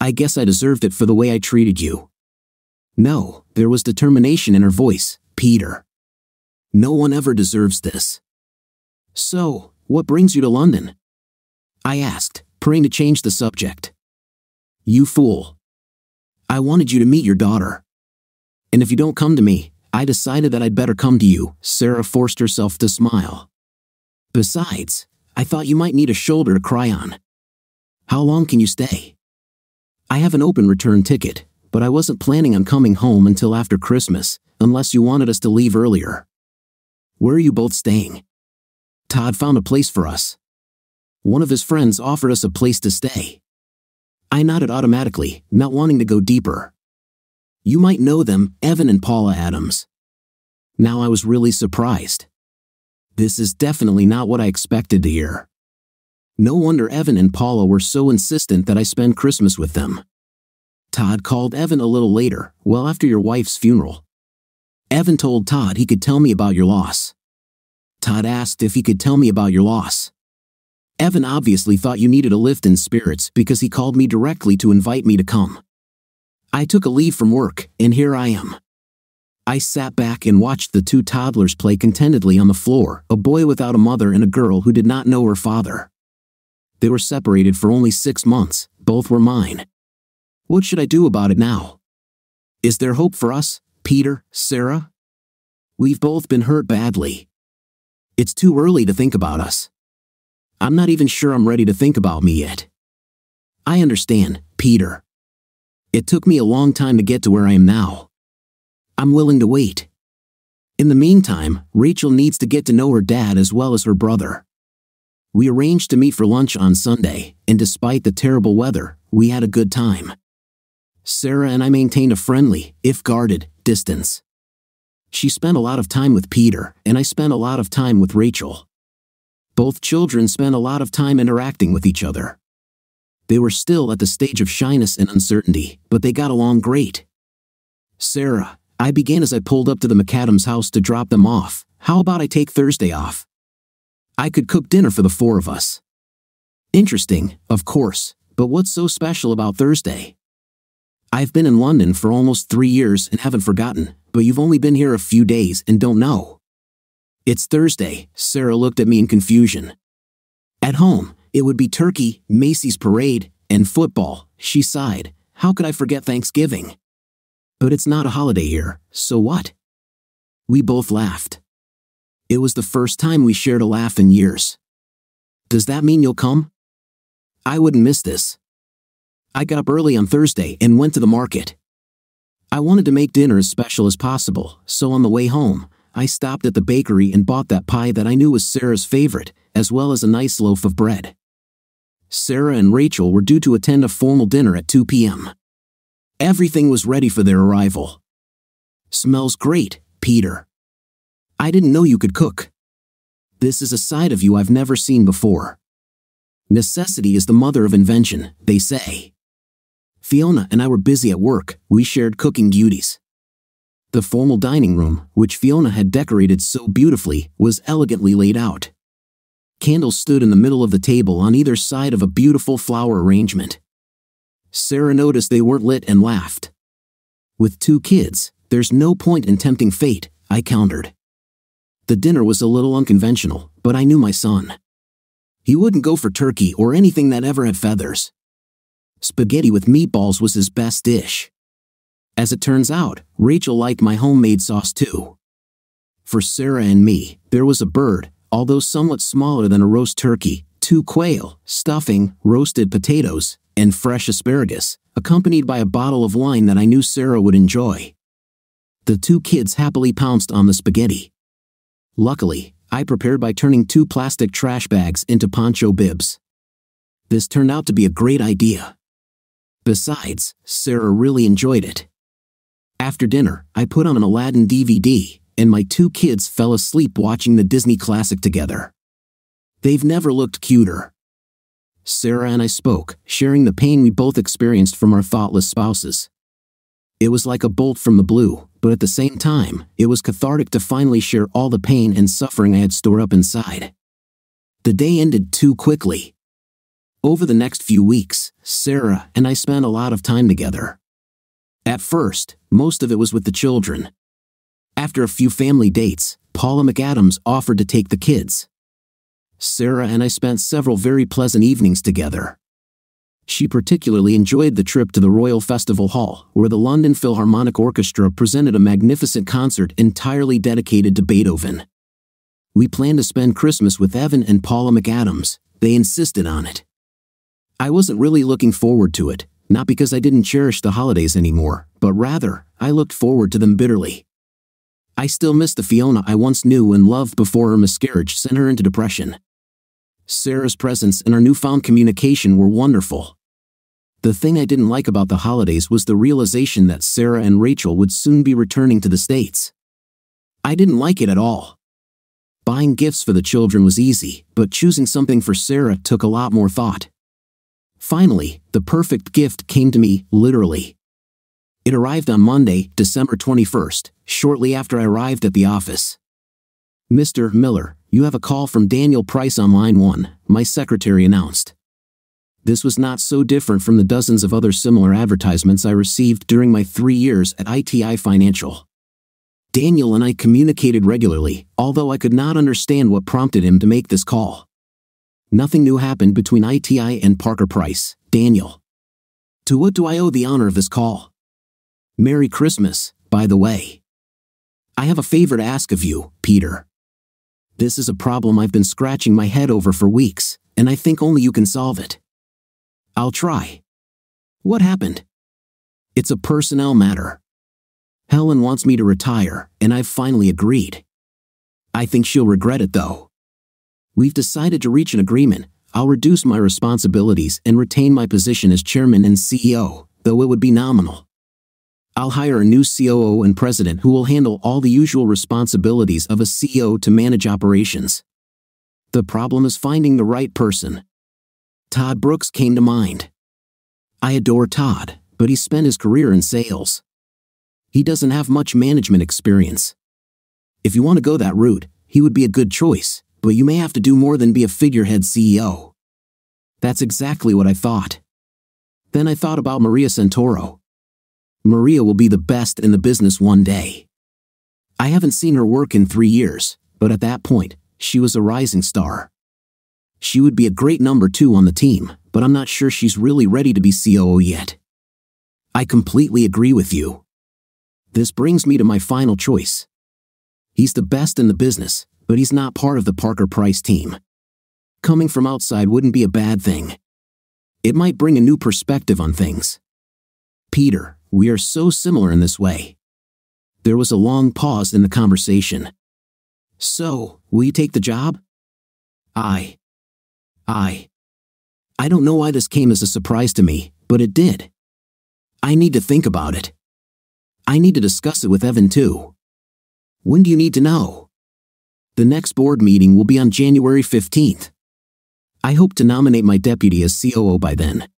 I guess I deserved it for the way I treated you. No, there was determination in her voice, Peter. No one ever deserves this. So, what brings you to London? I asked, praying to change the subject. You fool. I wanted you to meet your daughter. And if you don't come to me, I decided that I'd better come to you, Sarah forced herself to smile. Besides, I thought you might need a shoulder to cry on. How long can you stay? I have an open return ticket, but I wasn't planning on coming home until after Christmas, unless you wanted us to leave earlier. Where are you both staying? Todd found a place for us. One of his friends offered us a place to stay. I nodded automatically, not wanting to go deeper. You might know them, Evan and Paula Adams. Now I was really surprised. This is definitely not what I expected to hear. No wonder Evan and Paula were so insistent that I spend Christmas with them. Todd called Evan a little later, well after your wife's funeral. Evan told Todd he could tell me about your loss. Todd asked if he could tell me about your loss. Evan obviously thought you needed a lift in spirits because he called me directly to invite me to come. I took a leave from work, and here I am. I sat back and watched the two toddlers play contentedly on the floor, a boy without a mother and a girl who did not know her father. They were separated for only six months, both were mine. What should I do about it now? Is there hope for us, Peter, Sarah? We've both been hurt badly. It's too early to think about us. I'm not even sure I'm ready to think about me yet. I understand, Peter. It took me a long time to get to where I am now. I'm willing to wait. In the meantime, Rachel needs to get to know her dad as well as her brother. We arranged to meet for lunch on Sunday, and despite the terrible weather, we had a good time. Sarah and I maintained a friendly, if guarded, distance. She spent a lot of time with Peter, and I spent a lot of time with Rachel. Both children spent a lot of time interacting with each other. They were still at the stage of shyness and uncertainty, but they got along great. Sarah, I began as I pulled up to the McAdams house to drop them off. How about I take Thursday off? I could cook dinner for the four of us. Interesting, of course, but what's so special about Thursday? I've been in London for almost three years and haven't forgotten, but you've only been here a few days and don't know. It's Thursday, Sarah looked at me in confusion. At home, it would be turkey, Macy's parade, and football, she sighed. How could I forget Thanksgiving? But it's not a holiday here, so what? We both laughed. It was the first time we shared a laugh in years. Does that mean you'll come? I wouldn't miss this. I got up early on Thursday and went to the market. I wanted to make dinner as special as possible, so on the way home, I stopped at the bakery and bought that pie that I knew was Sarah's favorite, as well as a nice loaf of bread. Sarah and Rachel were due to attend a formal dinner at 2 p.m. Everything was ready for their arrival. Smells great, Peter. I didn't know you could cook. This is a side of you I've never seen before. Necessity is the mother of invention, they say. Fiona and I were busy at work, we shared cooking duties. The formal dining room, which Fiona had decorated so beautifully, was elegantly laid out. Candles stood in the middle of the table on either side of a beautiful flower arrangement. Sarah noticed they weren't lit and laughed. With two kids, there's no point in tempting fate, I countered. The dinner was a little unconventional, but I knew my son. He wouldn't go for turkey or anything that ever had feathers. Spaghetti with meatballs was his best dish. As it turns out, Rachel liked my homemade sauce too. For Sarah and me, there was a bird, although somewhat smaller than a roast turkey, two quail, stuffing, roasted potatoes, and fresh asparagus, accompanied by a bottle of wine that I knew Sarah would enjoy. The two kids happily pounced on the spaghetti. Luckily, I prepared by turning two plastic trash bags into poncho bibs. This turned out to be a great idea. Besides, Sarah really enjoyed it. After dinner, I put on an Aladdin DVD, and my two kids fell asleep watching the Disney classic together. They've never looked cuter. Sarah and I spoke, sharing the pain we both experienced from our thoughtless spouses. It was like a bolt from the blue, but at the same time, it was cathartic to finally share all the pain and suffering I had stored up inside. The day ended too quickly. Over the next few weeks, Sarah and I spent a lot of time together. At first, most of it was with the children. After a few family dates, Paula McAdams offered to take the kids. Sarah and I spent several very pleasant evenings together. She particularly enjoyed the trip to the Royal Festival Hall, where the London Philharmonic Orchestra presented a magnificent concert entirely dedicated to Beethoven. We planned to spend Christmas with Evan and Paula McAdams, they insisted on it. I wasn't really looking forward to it, not because I didn't cherish the holidays anymore, but rather, I looked forward to them bitterly. I still miss the Fiona I once knew and loved before her miscarriage sent her into depression. Sarah's presence and our newfound communication were wonderful. The thing I didn't like about the holidays was the realization that Sarah and Rachel would soon be returning to the States. I didn't like it at all. Buying gifts for the children was easy, but choosing something for Sarah took a lot more thought. Finally, the perfect gift came to me, literally. It arrived on Monday, December 21st, shortly after I arrived at the office. Mr. Miller, you have a call from Daniel Price on line 1, my secretary announced. This was not so different from the dozens of other similar advertisements I received during my three years at ITI Financial. Daniel and I communicated regularly, although I could not understand what prompted him to make this call. Nothing new happened between ITI and Parker Price, Daniel. To what do I owe the honor of this call? Merry Christmas, by the way. I have a favor to ask of you, Peter. This is a problem I've been scratching my head over for weeks, and I think only you can solve it. I'll try. What happened? It's a personnel matter. Helen wants me to retire, and I've finally agreed. I think she'll regret it though. We've decided to reach an agreement. I'll reduce my responsibilities and retain my position as chairman and CEO, though it would be nominal. I'll hire a new COO and president who will handle all the usual responsibilities of a CEO to manage operations. The problem is finding the right person. Todd Brooks came to mind. I adore Todd, but he spent his career in sales. He doesn't have much management experience. If you want to go that route, he would be a good choice, but you may have to do more than be a figurehead CEO. That's exactly what I thought. Then I thought about Maria Santoro. Maria will be the best in the business one day. I haven't seen her work in three years, but at that point, she was a rising star. She would be a great number two on the team, but I'm not sure she's really ready to be COO yet. I completely agree with you. This brings me to my final choice. He's the best in the business, but he's not part of the Parker Price team. Coming from outside wouldn't be a bad thing. It might bring a new perspective on things. Peter, we are so similar in this way. There was a long pause in the conversation. So, will you take the job? I. I. I don't know why this came as a surprise to me, but it did. I need to think about it. I need to discuss it with Evan too. When do you need to know? The next board meeting will be on January 15th. I hope to nominate my deputy as COO by then.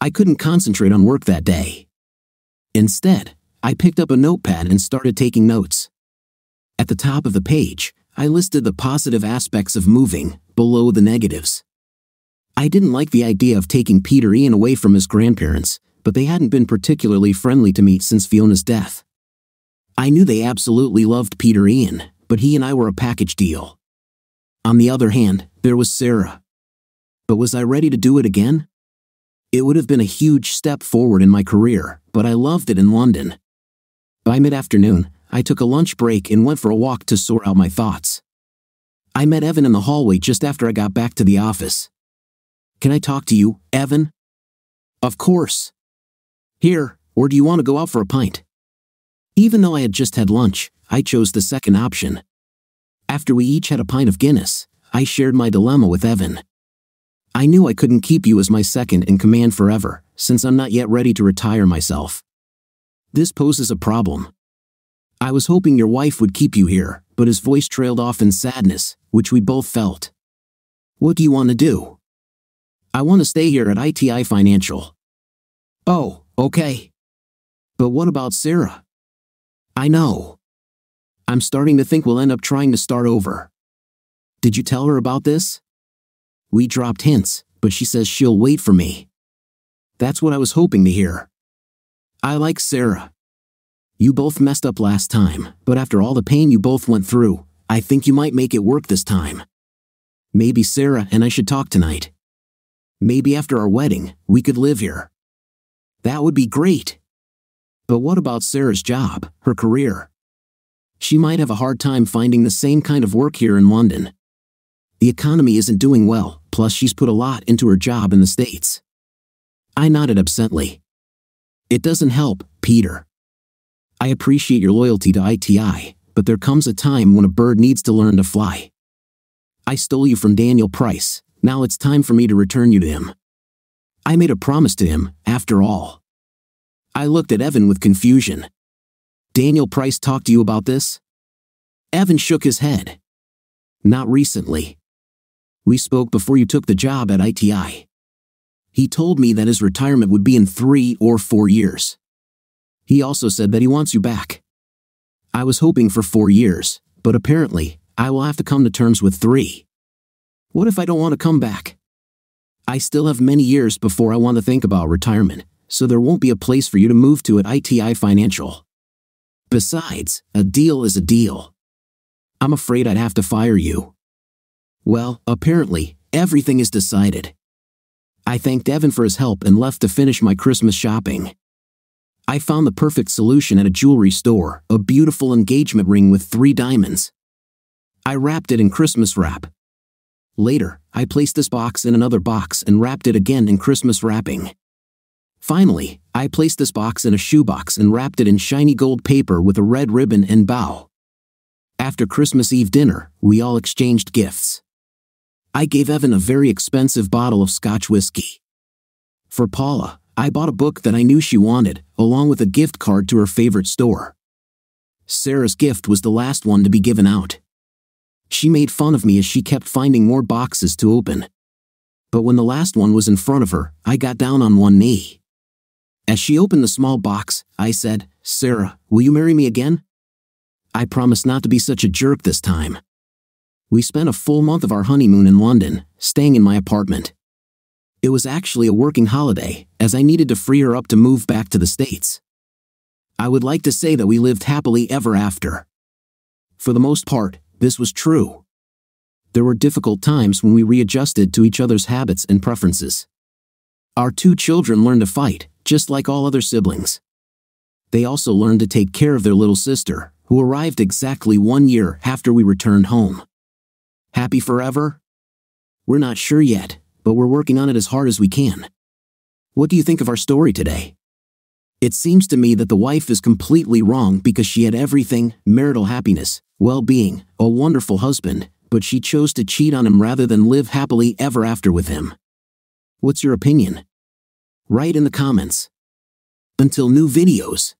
I couldn't concentrate on work that day. Instead, I picked up a notepad and started taking notes. At the top of the page, I listed the positive aspects of moving, below the negatives. I didn't like the idea of taking Peter Ian away from his grandparents, but they hadn't been particularly friendly to me since Fiona's death. I knew they absolutely loved Peter Ian, but he and I were a package deal. On the other hand, there was Sarah. But was I ready to do it again? It would have been a huge step forward in my career, but I loved it in London. By mid afternoon, I took a lunch break and went for a walk to sort out my thoughts. I met Evan in the hallway just after I got back to the office. Can I talk to you, Evan? Of course. Here, or do you want to go out for a pint? Even though I had just had lunch, I chose the second option. After we each had a pint of Guinness, I shared my dilemma with Evan. I knew I couldn't keep you as my second in command forever, since I'm not yet ready to retire myself. This poses a problem. I was hoping your wife would keep you here, but his voice trailed off in sadness, which we both felt. What do you want to do? I want to stay here at ITI Financial. Oh, Okay. But what about Sarah? I know. I'm starting to think we'll end up trying to start over. Did you tell her about this? We dropped hints, but she says she'll wait for me. That's what I was hoping to hear. I like Sarah. You both messed up last time, but after all the pain you both went through, I think you might make it work this time. Maybe Sarah and I should talk tonight. Maybe after our wedding, we could live here. That would be great. But what about Sarah's job, her career? She might have a hard time finding the same kind of work here in London. The economy isn't doing well, plus she's put a lot into her job in the States. I nodded absently. It doesn't help, Peter. I appreciate your loyalty to ITI, but there comes a time when a bird needs to learn to fly. I stole you from Daniel Price, now it's time for me to return you to him. I made a promise to him, after all. I looked at Evan with confusion. Daniel Price talked to you about this? Evan shook his head. Not recently. We spoke before you took the job at ITI. He told me that his retirement would be in three or four years. He also said that he wants you back. I was hoping for four years, but apparently, I will have to come to terms with three. What if I don't want to come back? I still have many years before I want to think about retirement, so there won't be a place for you to move to at ITI Financial. Besides, a deal is a deal. I'm afraid I'd have to fire you. Well, apparently, everything is decided. I thanked Evan for his help and left to finish my Christmas shopping. I found the perfect solution at a jewelry store, a beautiful engagement ring with three diamonds. I wrapped it in Christmas wrap, Later, I placed this box in another box and wrapped it again in Christmas wrapping. Finally, I placed this box in a shoebox and wrapped it in shiny gold paper with a red ribbon and bow. After Christmas Eve dinner, we all exchanged gifts. I gave Evan a very expensive bottle of Scotch whiskey. For Paula, I bought a book that I knew she wanted, along with a gift card to her favorite store. Sarah's gift was the last one to be given out. She made fun of me as she kept finding more boxes to open. But when the last one was in front of her, I got down on one knee. As she opened the small box, I said, Sarah, will you marry me again? I promise not to be such a jerk this time. We spent a full month of our honeymoon in London, staying in my apartment. It was actually a working holiday, as I needed to free her up to move back to the States. I would like to say that we lived happily ever after. For the most part, this was true. There were difficult times when we readjusted to each other's habits and preferences. Our two children learned to fight, just like all other siblings. They also learned to take care of their little sister, who arrived exactly one year after we returned home. Happy forever? We're not sure yet, but we're working on it as hard as we can. What do you think of our story today? It seems to me that the wife is completely wrong because she had everything marital happiness, well being, a wonderful husband, but she chose to cheat on him rather than live happily ever after with him. What's your opinion? Write in the comments. Until new videos.